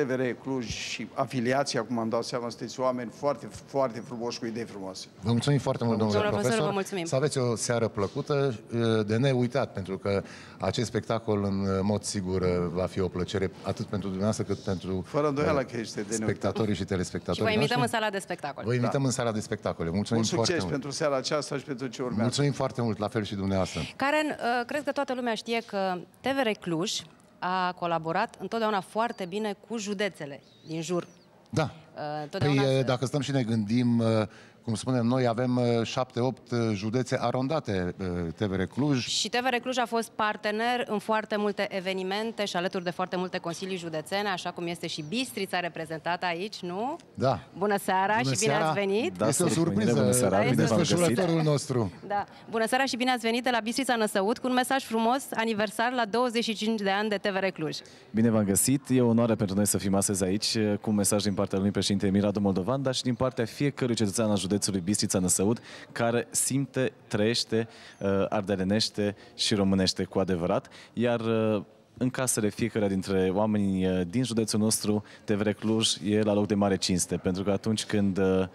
TVR Cluj și afiliații, acum am dat seama, sunteți oameni foarte, foarte frumoși, cu idei frumoase. Vă mulțumim foarte mult, domnule Domnule profesor, profesor. vă mulțumim. Să aveți o seară plăcută, de neuitat, pentru că acest spectacol, în mod sigur, va fi o plăcere atât pentru dumneavoastră, cât pentru Fără îndoială uh, că este de neuitat. spectatorii și Și telespectatorii vă invităm în noștri. sala de spectacol. Vă invităm în sala de spectacole. Mulțumim Mult foarte succes mult. pentru seara aceasta și pentru ce urmează. Mulțumim foarte mult, la fel și dumneavoastră. Karen, uh, cred că toată lumea știe că TVR Cluj a colaborat întotdeauna foarte bine cu județele din jur. Da. Uh, Păi, Întotdeauna eh, dacă stăm și ne gândim, eh, cum spunem noi, avem eh, șapte-opt eh, județe arondate eh, TVR Cluj. Și TVR Cluj a fost partener în foarte multe evenimente și alături de foarte multe consilii județene, așa cum este și Bistrița reprezentată aici, nu? Da. Bună seara Bună și bine seara. ați venit! Da, este o salut, surpriză. Bună seara, Da, bine este v-am desfășurătorul găsit. nostru. Da. Bună seara și bine ați venit de la Bistrița Năsăud cu un mesaj frumos, aniversar la 25 de ani de TVR Cluj. Bine v-am găsit. E o onoare pentru noi să fim astăzi aici eh, cu un mesaj din partea lui președinte Emir Radu Moldovan, dar și din partea fiecărui cetățean al județului Bistrița Năsăud, care simte, trăiește, uh, ardelenește și românește cu adevărat. Iar uh, în casele fiecare dintre oamenii uh, din județul nostru, TVR Cluj e la loc de mare cinste, pentru că atunci când uh,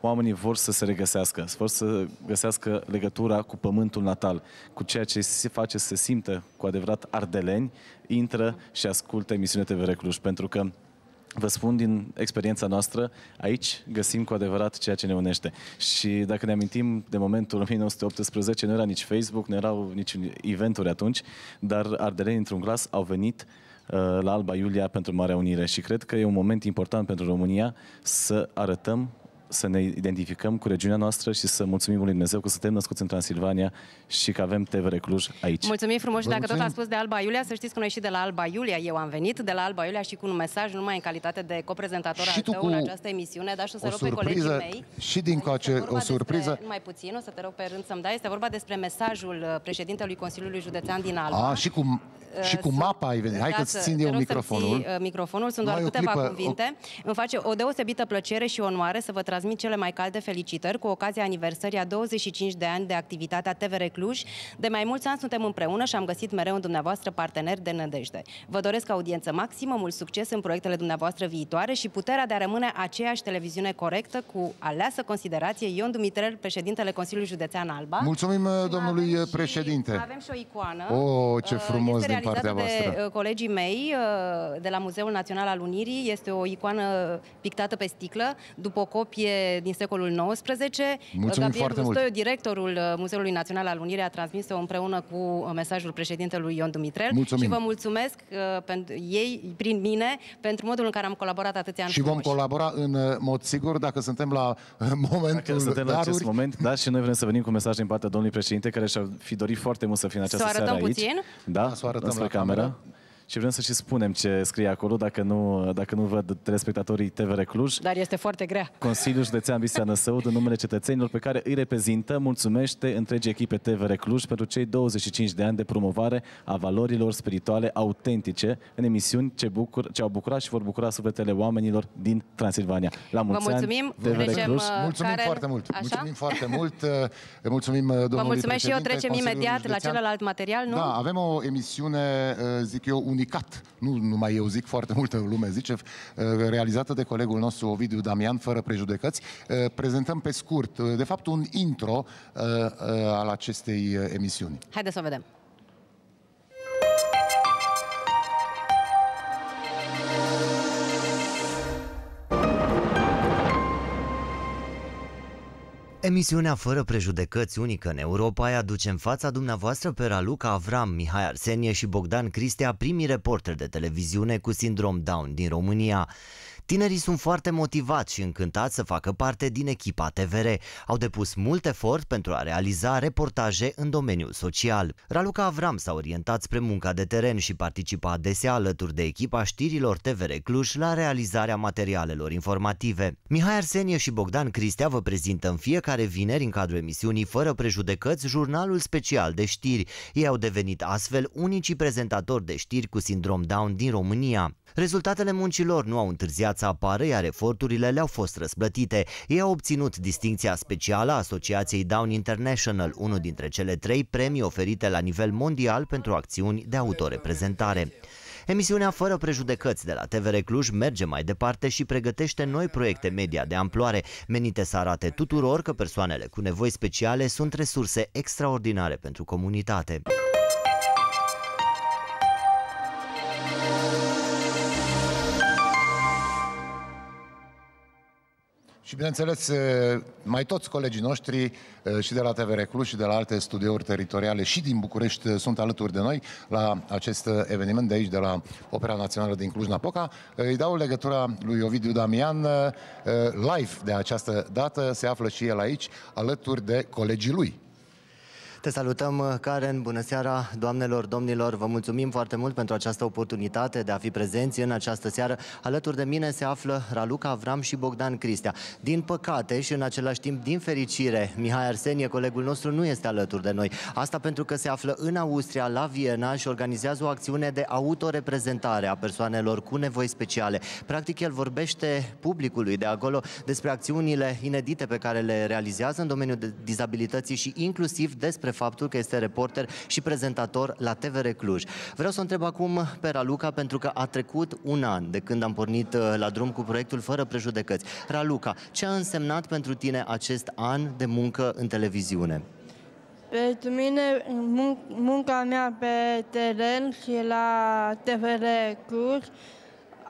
oamenii vor să se regăsească, vor să găsească legătura cu pământul natal, cu ceea ce se face să se simtă cu adevărat ardeleni, intră și ascultă emisiunea TVR Cluj, pentru că Vă spun din experiența noastră, aici găsim cu adevărat ceea ce ne unește. Și dacă ne amintim de momentul 1918, nu era nici Facebook, nu erau nici eventuri atunci, dar ardeleni într-un glas au venit uh, la Alba Iulia pentru Marea Unire și cred că e un moment important pentru România să arătăm să ne identificăm cu regiunea noastră și să mulțumim lui Dumnezeu că suntem născuți în Transilvania și că avem TVR Cluj aici. Mulțumim frumos și Vă dacă tot mulțumim. a spus de Alba Iulia, să știți că noi și de la Alba Iulia, eu am venit de la Alba Iulia și cu un mesaj, nu numai în calitate de coprezentator Și al tu tău cu în această emisiune, dar și o să o rog pe colegii surpriză mei. și din coace, Vorba o surpriză. Despre, numai puțin, o să te rog pe rând să-mi dai. Este vorba despre mesajul uh, președintelui Consiliului Județean din Alba. A, și cu, și cu Uh, mapa ai venit. Hai Da, că-ți să- țin te eu rog să-mi microfonul. ții, uh, microfonul, sunt doar Mai o câteva clipă, cuvinte. Îmi face o deosebită plăcere și onoare să vă transmit cele mai calde felicitări cu ocazia aniversării a 25 de ani de activitatea TVR Cluj. De mai mulți ani suntem împreună și am găsit mereu în dumneavoastră parteneri de nădejde. Vă doresc audiență maximă, mult succes în proiectele dumneavoastră viitoare și puterea de a rămâne aceeași televiziune corectă cu aleasă considerație Ion Dumitrel, președintele Consiliului Județean Alba. Mulțumim uh, domnului Avem și- președinte. Avem și o icoană. Oh, ce Uh, frumos este din partea realizată voastră. de uh, colegii mei uh, de la Muzeul Național al Unirii. Este o icoană pictată pe sticlă, după o copie fotografie din secolul XIX. Mulțumim Gabriel foarte mult. Rustoiu, directorul uh, Muzeului Național al Unirii, a transmis-o împreună cu uh, mesajul președintelui Ion Dumitrel. Mulțumim. Și vă mulțumesc uh, pentru ei, prin mine, pentru modul în care am colaborat atâția ani Și vom frumoși. colabora în uh, mod sigur dacă suntem la uh, momentul Dacă suntem la acest daruri. moment, da, și noi vrem să venim cu mesaj din partea domnului președinte, care și-ar fi dorit foarte mult să fie în Să o această arătăm seară aici. puțin? Da, să o arătăm înspre la cameră. Și vrem să și spunem ce scrie acolo, dacă nu, dacă nu văd telespectatorii TVR Cluj. Dar este foarte grea. Consiliul Județean Bistea Năsăud, în numele cetățenilor pe care îi reprezintă, mulțumește întregii echipe TVR Cluj pentru cei 25 de ani de promovare a valorilor spirituale autentice în emisiuni ce, bucur, ce au bucurat și vor bucura sufletele oamenilor din Transilvania. La mulți ani, mulțumim. TVR Trecem, Cluj. uh, Mulțumim Karen, foarte mult. așa? Mulțumim foarte mult. uh, Mulțumim uh, domnului Vă mulțumesc și eu. președinte, Trecem Consiliului imediat la Județean. celălalt material, nu? Da, avem o emisiune, uh, zic eu, unicat. Nu numai eu zic, foarte multă lume zice, uh, realizată de colegul nostru Ovidiu Damian, fără prejudecăți. Uh, Prezentăm pe scurt, uh, de fapt, un intro uh, uh, al acestei uh, emisiuni. Haideți să o vedem. Emisiunea Fără prejudecăți unică în Europa îi aduce în fața dumneavoastră pe Raluca Avram, Mihai Arsenie și Bogdan Cristea, primii reporteri de televiziune cu sindrom Down din România. Tinerii sunt foarte motivați și încântați să facă parte din echipa TVR. Au depus mult efort pentru a realiza reportaje în domeniul social. Raluca Avram s-a orientat spre munca de teren și participa adesea alături de echipa știrilor TVR Cluj la realizarea materialelor informative. Mihai Arsenie și Bogdan Cristea vă prezintă în fiecare vineri în cadrul emisiunii Fără prejudecăți jurnalul special de știri. Ei au devenit astfel unicii prezentatori de știri cu sindrom Down din România. Rezultatele muncilor nu au întârziat să apară, iar eforturile le-au fost răsplătite. Ei au obținut distinția specială a Asociației Down International, unul dintre cele trei premii oferite la nivel mondial pentru acțiuni de autoreprezentare. Emisiunea Fără prejudecăți de la TVR Cluj merge mai departe și pregătește noi proiecte media de amploare, menite să arate tuturor că persoanele cu nevoi speciale sunt resurse extraordinare pentru comunitate. Și bineînțeles, eh, mai toți colegii noștri eh, și de la TVR Cluj și de la alte studiouri teritoriale și din București eh, sunt alături de noi la acest eveniment de aici, de la Opera Națională din Cluj-Napoca. Îi dau legătura lui Ovidiu Damian live de această dată. Se află și el aici, alături de colegii lui. Te salutăm, Karen, bună seara, doamnelor, domnilor, vă mulțumim foarte mult pentru această oportunitate de a fi prezenți în această seară. Alături de mine se află Raluca Avram și Bogdan Cristea. Din păcate și în același timp, din fericire, Mihai Arsenie, colegul nostru, nu este alături de noi. Asta pentru că se află în Austria, la Viena și organizează o acțiune de autoreprezentare a persoanelor cu nevoi speciale. Practic, el vorbește publicului de acolo despre acțiunile inedite pe care le realizează în domeniul de dizabilității și inclusiv despre faptul că este reporter și prezentator la TVR Cluj. Vreau să o întreb acum pe Raluca pentru că a trecut un an de când am pornit uh, la drum cu proiectul Fără prejudecăți. Raluca, ce a însemnat pentru tine acest an de muncă în televiziune? Pentru mine, mun- munca mea pe teren și la TVR Cluj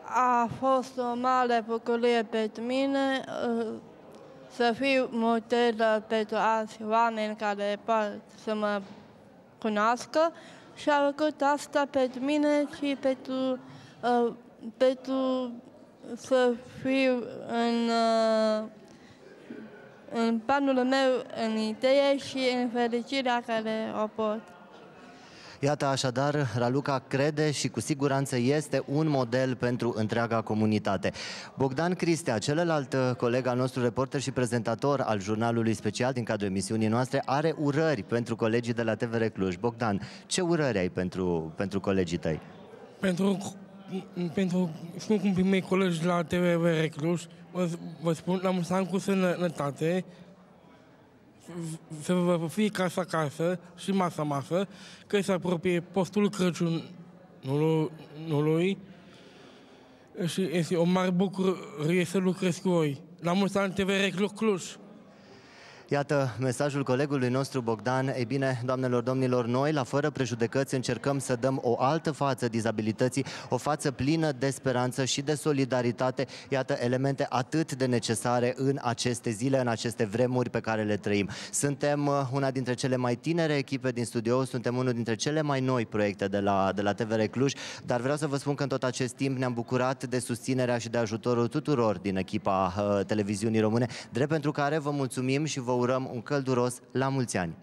a fost o mare bucurie pentru mine uh, să fiu modelă pentru alți oameni care pot să mă cunoască și a făcut asta pentru mine și pentru, uh, pentru să fiu în, uh, în planul meu, în idee și în fericirea care o pot. Iată așadar, Raluca crede și cu siguranță este un model pentru întreaga comunitate. Bogdan Cristea, celălalt uh, coleg al nostru reporter și prezentator al jurnalului special din cadrul emisiunii noastre, are urări pentru colegii de la TVR Cluj. Bogdan, ce urări ai pentru, pentru colegii tăi? Pentru, pentru sunt cumpii mei colegi de la TVR Cluj, vă, vă spun, la mulți ani cu sănătate, să vă fie casă acasă și masă masă, că se apropie postul Crăciunului și este o mare bucurie să lucrez cu voi. La mulți ani TVR Cluj. Iată mesajul colegului nostru Bogdan. Ei bine, doamnelor, domnilor, noi, la fără prejudecăți, încercăm să dăm o altă față dizabilității, o față plină de speranță și de solidaritate. Iată elemente atât de necesare în aceste zile, în aceste vremuri pe care le trăim. Suntem uh, una dintre cele mai tinere echipe din studio, suntem unul dintre cele mai noi proiecte de la, de la TVR Cluj, dar vreau să vă spun că în tot acest timp ne-am bucurat de susținerea și de ajutorul tuturor din echipa uh, televiziunii române, drept pentru care vă mulțumim și vă urăm un călduros la mulți ani!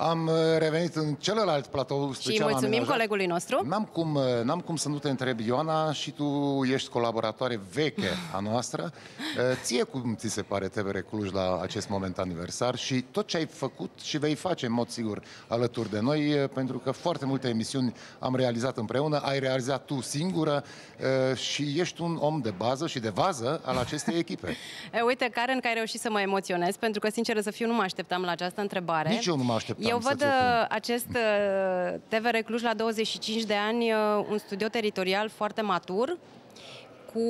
Am uh, revenit în celălalt platou special Și mulțumim amenajat. colegului nostru. N-am cum, uh, n-am cum să nu te întreb, Ioana, și tu ești colaboratoare veche a noastră. Uh, Ție cum ți se pare TVR Cluj la acest moment aniversar și tot ce ai făcut și vei face în mod sigur alături de noi, uh, pentru că foarte multe emisiuni am realizat împreună, ai realizat tu singură și ești un om de bază și de vază al acestei echipe. (laughs) E, uite, Karen, că ai reușit să mă emoționez, pentru că, sincer să fiu, nu mă așteptam la această întrebare. Nici eu nu mă așteptam Eu să văd ți-o pun. uh, acest uh, TVR Cluj la 25 de ani, uh, un studio teritorial foarte matur, cu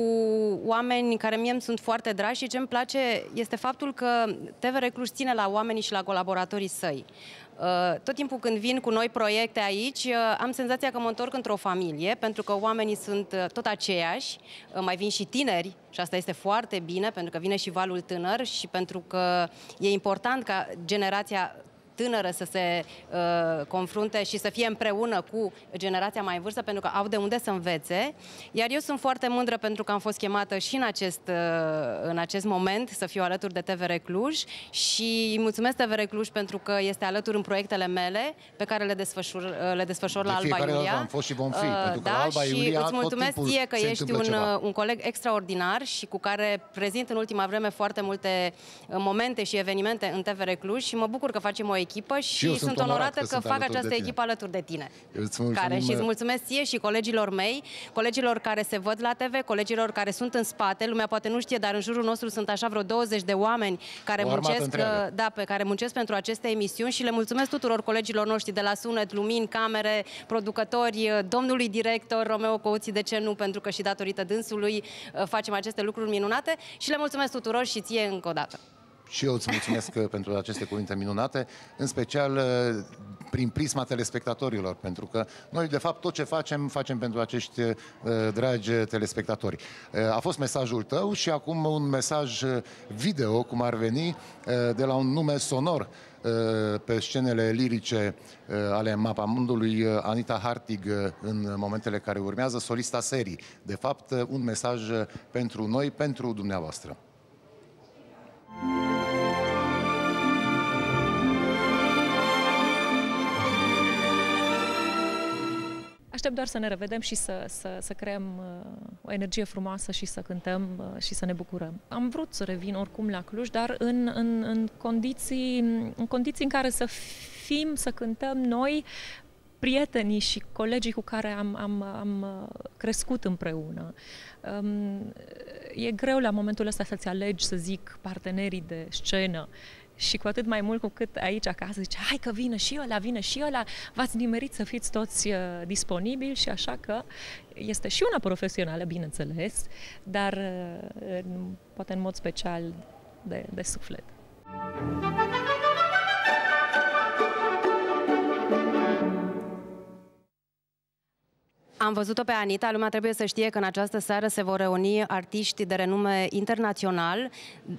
oameni care mie îmi sunt foarte dragi și ce îmi place este faptul că TVR Cluj ține la oamenii și la colaboratorii săi. Uh, Tot timpul când vin cu noi proiecte aici, uh, am senzația că mă întorc într-o familie, pentru că oamenii sunt uh, tot aceiași, Uh, mai vin și tineri și asta este foarte bine, pentru că vine și valul tânăr și pentru că e important ca generația tânără să se uh, confrunte și să fie împreună cu generația mai în vârstă, pentru că au de unde să învețe. Iar eu sunt foarte mândră pentru că am fost chemată și în acest, uh, în acest moment să fiu alături de TVR Cluj și îi mulțumesc TVR Cluj pentru că este alături în proiectele mele pe care le desfășur, uh, le desfășor la De Alba fiecare dată Iulia. am fost și vom fi, Uh, pentru că da, la Alba și Iulia îți tot mulțumesc timpul ție că se ești întâmplă un, ceva. uh, un coleg extraordinar și cu care prezint în ultima vreme foarte multe uh, momente și evenimente în TVR Cluj și mă bucur că facem o echipă și, eu sunt sunt onorat onorată că că, sunt fac alături de această tine. echipă alături de tine. Eu îți mulțumim, Care, și îți uh, mulțumesc ție și colegilor mei, colegilor care se văd la TV, colegilor care sunt în spate, lumea poate nu știe, dar în jurul nostru sunt așa vreo 20 de oameni care O armată muncesc, întreagă. uh, da, pe care muncesc pentru aceste emisiuni și le mulțumesc tuturor colegilor noștri de la sunet, lumini, camere, producători, uh, domnului director Romeo Couții, de ce nu, pentru că și datorită dânsului uh, facem aceste lucruri minunate și le mulțumesc tuturor și ție încă o dată. Și eu îți mulțumesc uh, pentru aceste cuvinte minunate, în special uh, prin prisma telespectatorilor, pentru că noi, de fapt, tot ce facem, facem pentru acești uh, dragi telespectatori. Uh, A fost mesajul tău și acum un mesaj uh, video, cum ar veni, uh, de la un nume sonor uh, pe scenele lirice uh, ale Mapamundului, uh, Anita Hartig, uh, în momentele care urmează, solista serii. De fapt, uh, un mesaj uh, pentru noi, pentru dumneavoastră. Aștept doar să ne revedem și să, să, să creăm uh, o energie frumoasă și să cântăm uh, și să ne bucurăm. Am vrut să revin oricum la Cluj, dar în, în, în, condiții, în condiții în care să fim, să cântăm noi, prietenii și colegii cu care am, am, am uh, crescut împreună. Um, e greu la momentul ăsta să-ți alegi, să zic, partenerii de scenă și cu atât mai mult cu cât aici acasă zice, hai că vine și ăla, vine și ăla, v-ați nimerit să fiți toți uh, disponibili și așa că este și una profesională, bineînțeles, dar uh, în, poate în mod special de, de suflet. Am văzut-o pe Anita, lumea trebuie să știe că în această seară se vor reuni artiști de renume internațional,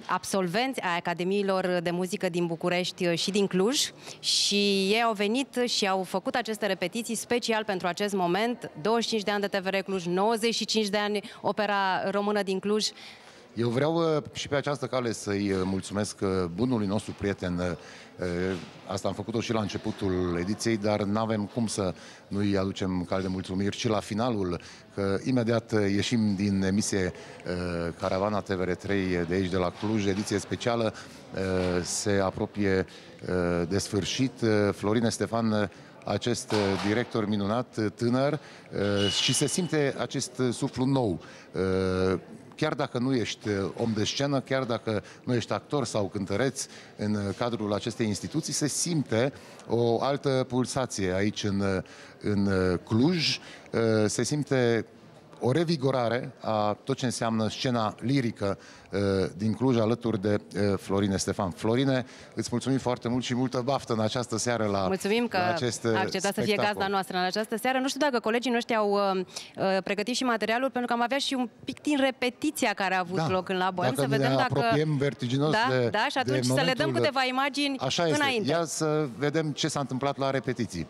absolvenți ai Academiilor de Muzică din București și din Cluj. Și ei au venit și au făcut aceste repetiții special pentru acest moment, 25 de ani de TVR Cluj, 95 de ani Opera Română din Cluj, Eu vreau uh, și pe această cale să-i uh, mulțumesc uh, bunului nostru prieten. uh, uh, Asta am făcut-o și la începutul ediției, dar nu avem cum să nu-i aducem cale de mulțumiri și la finalul, că imediat uh, ieșim din emisie uh, Caravana TVR3 de aici, de la Cluj, ediție specială, uh, se apropie uh, de sfârșit. Uh, Florine Stefan uh, acest uh, director minunat, uh, tânăr, uh, și se simte acest uh, suflu nou. Uh, Chiar dacă nu ești uh, om de scenă, chiar dacă nu ești actor sau cântăreț în uh, cadrul acestei instituții, se simte o altă pulsație aici în, uh, în uh, Cluj, Uh, se simte o revigorare a tot ce înseamnă scena lirică uh, din Cluj alături de uh, Florine Stefan. Florine, îți mulțumim foarte mult și multă baftă în această seară la, Mulțumim că la acest uh, a acceptat să fie spectacol. gazda noastră în această seară. Nu știu dacă colegii noștri au uh, uh, pregătit și materialul, pentru că am avea și un pic din repetiția care a avut Da. loc în la Boem, Dacă să ne vedem dacă... apropiem vertiginos da, de- da, și de atunci să le dăm momentul- câteva imagini Așa este. înainte. Ia să vedem ce s-a întâmplat la repetiții.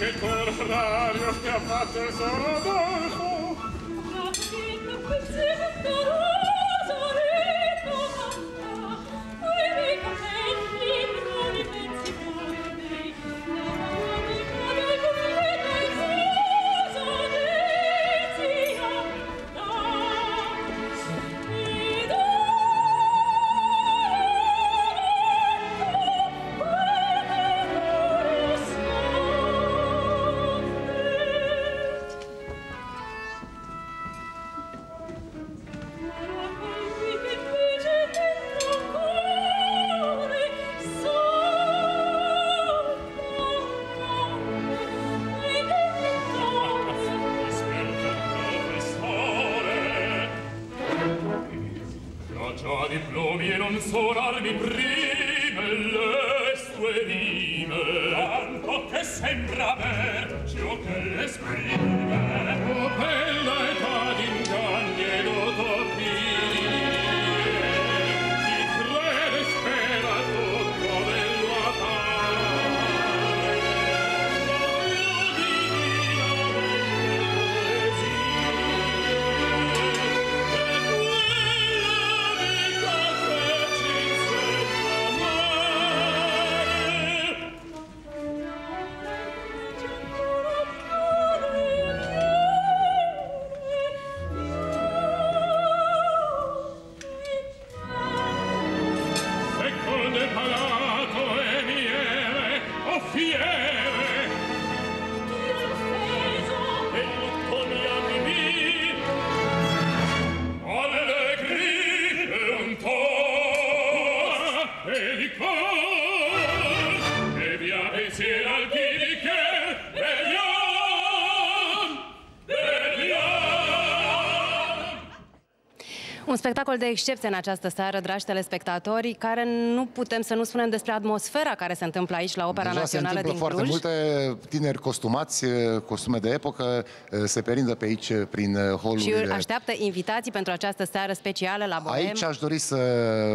che corrario radio che ha fatto il Sorodolfo. Ma che non pensi a spectacol de excepție în această seară, dragi telespectatori, care nu putem să nu spunem despre atmosfera care se întâmplă aici la Opera Deja se Națională întâmplă din foarte Cluj. multe tineri costumați, eh, costume de epocă, eh, se perindă pe aici eh, prin eh, Și holurile. așteaptă invitații pentru această seară specială la Bohem. Aici aș dori să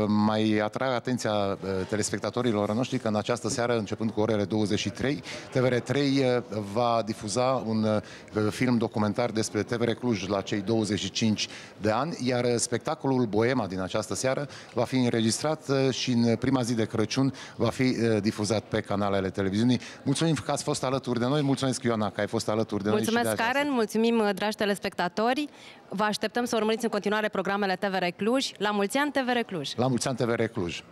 mai atrag atenția eh, telespectatorilor noștri că în această seară, începând cu orele 23, TVR3 eh, va difuza un eh, film documentar despre TVR Cluj la cei 25 de ani, iar eh, spectacolul Boema din această seară va fi înregistrat eh, și în prima zi de Crăciun va fi eh, difuzat pe canalele televiziunii. Mulțumim că ați fost alături de noi, mulțumesc Ioana că ai fost alături de noi. și de Mulțumesc, această Karen, mulțumim, dragi telespectatori. Vă așteptăm să urmăriți în continuare programele TVR Cluj. La mulți ani, TVR Cluj! La mulți ani TVR Cluj!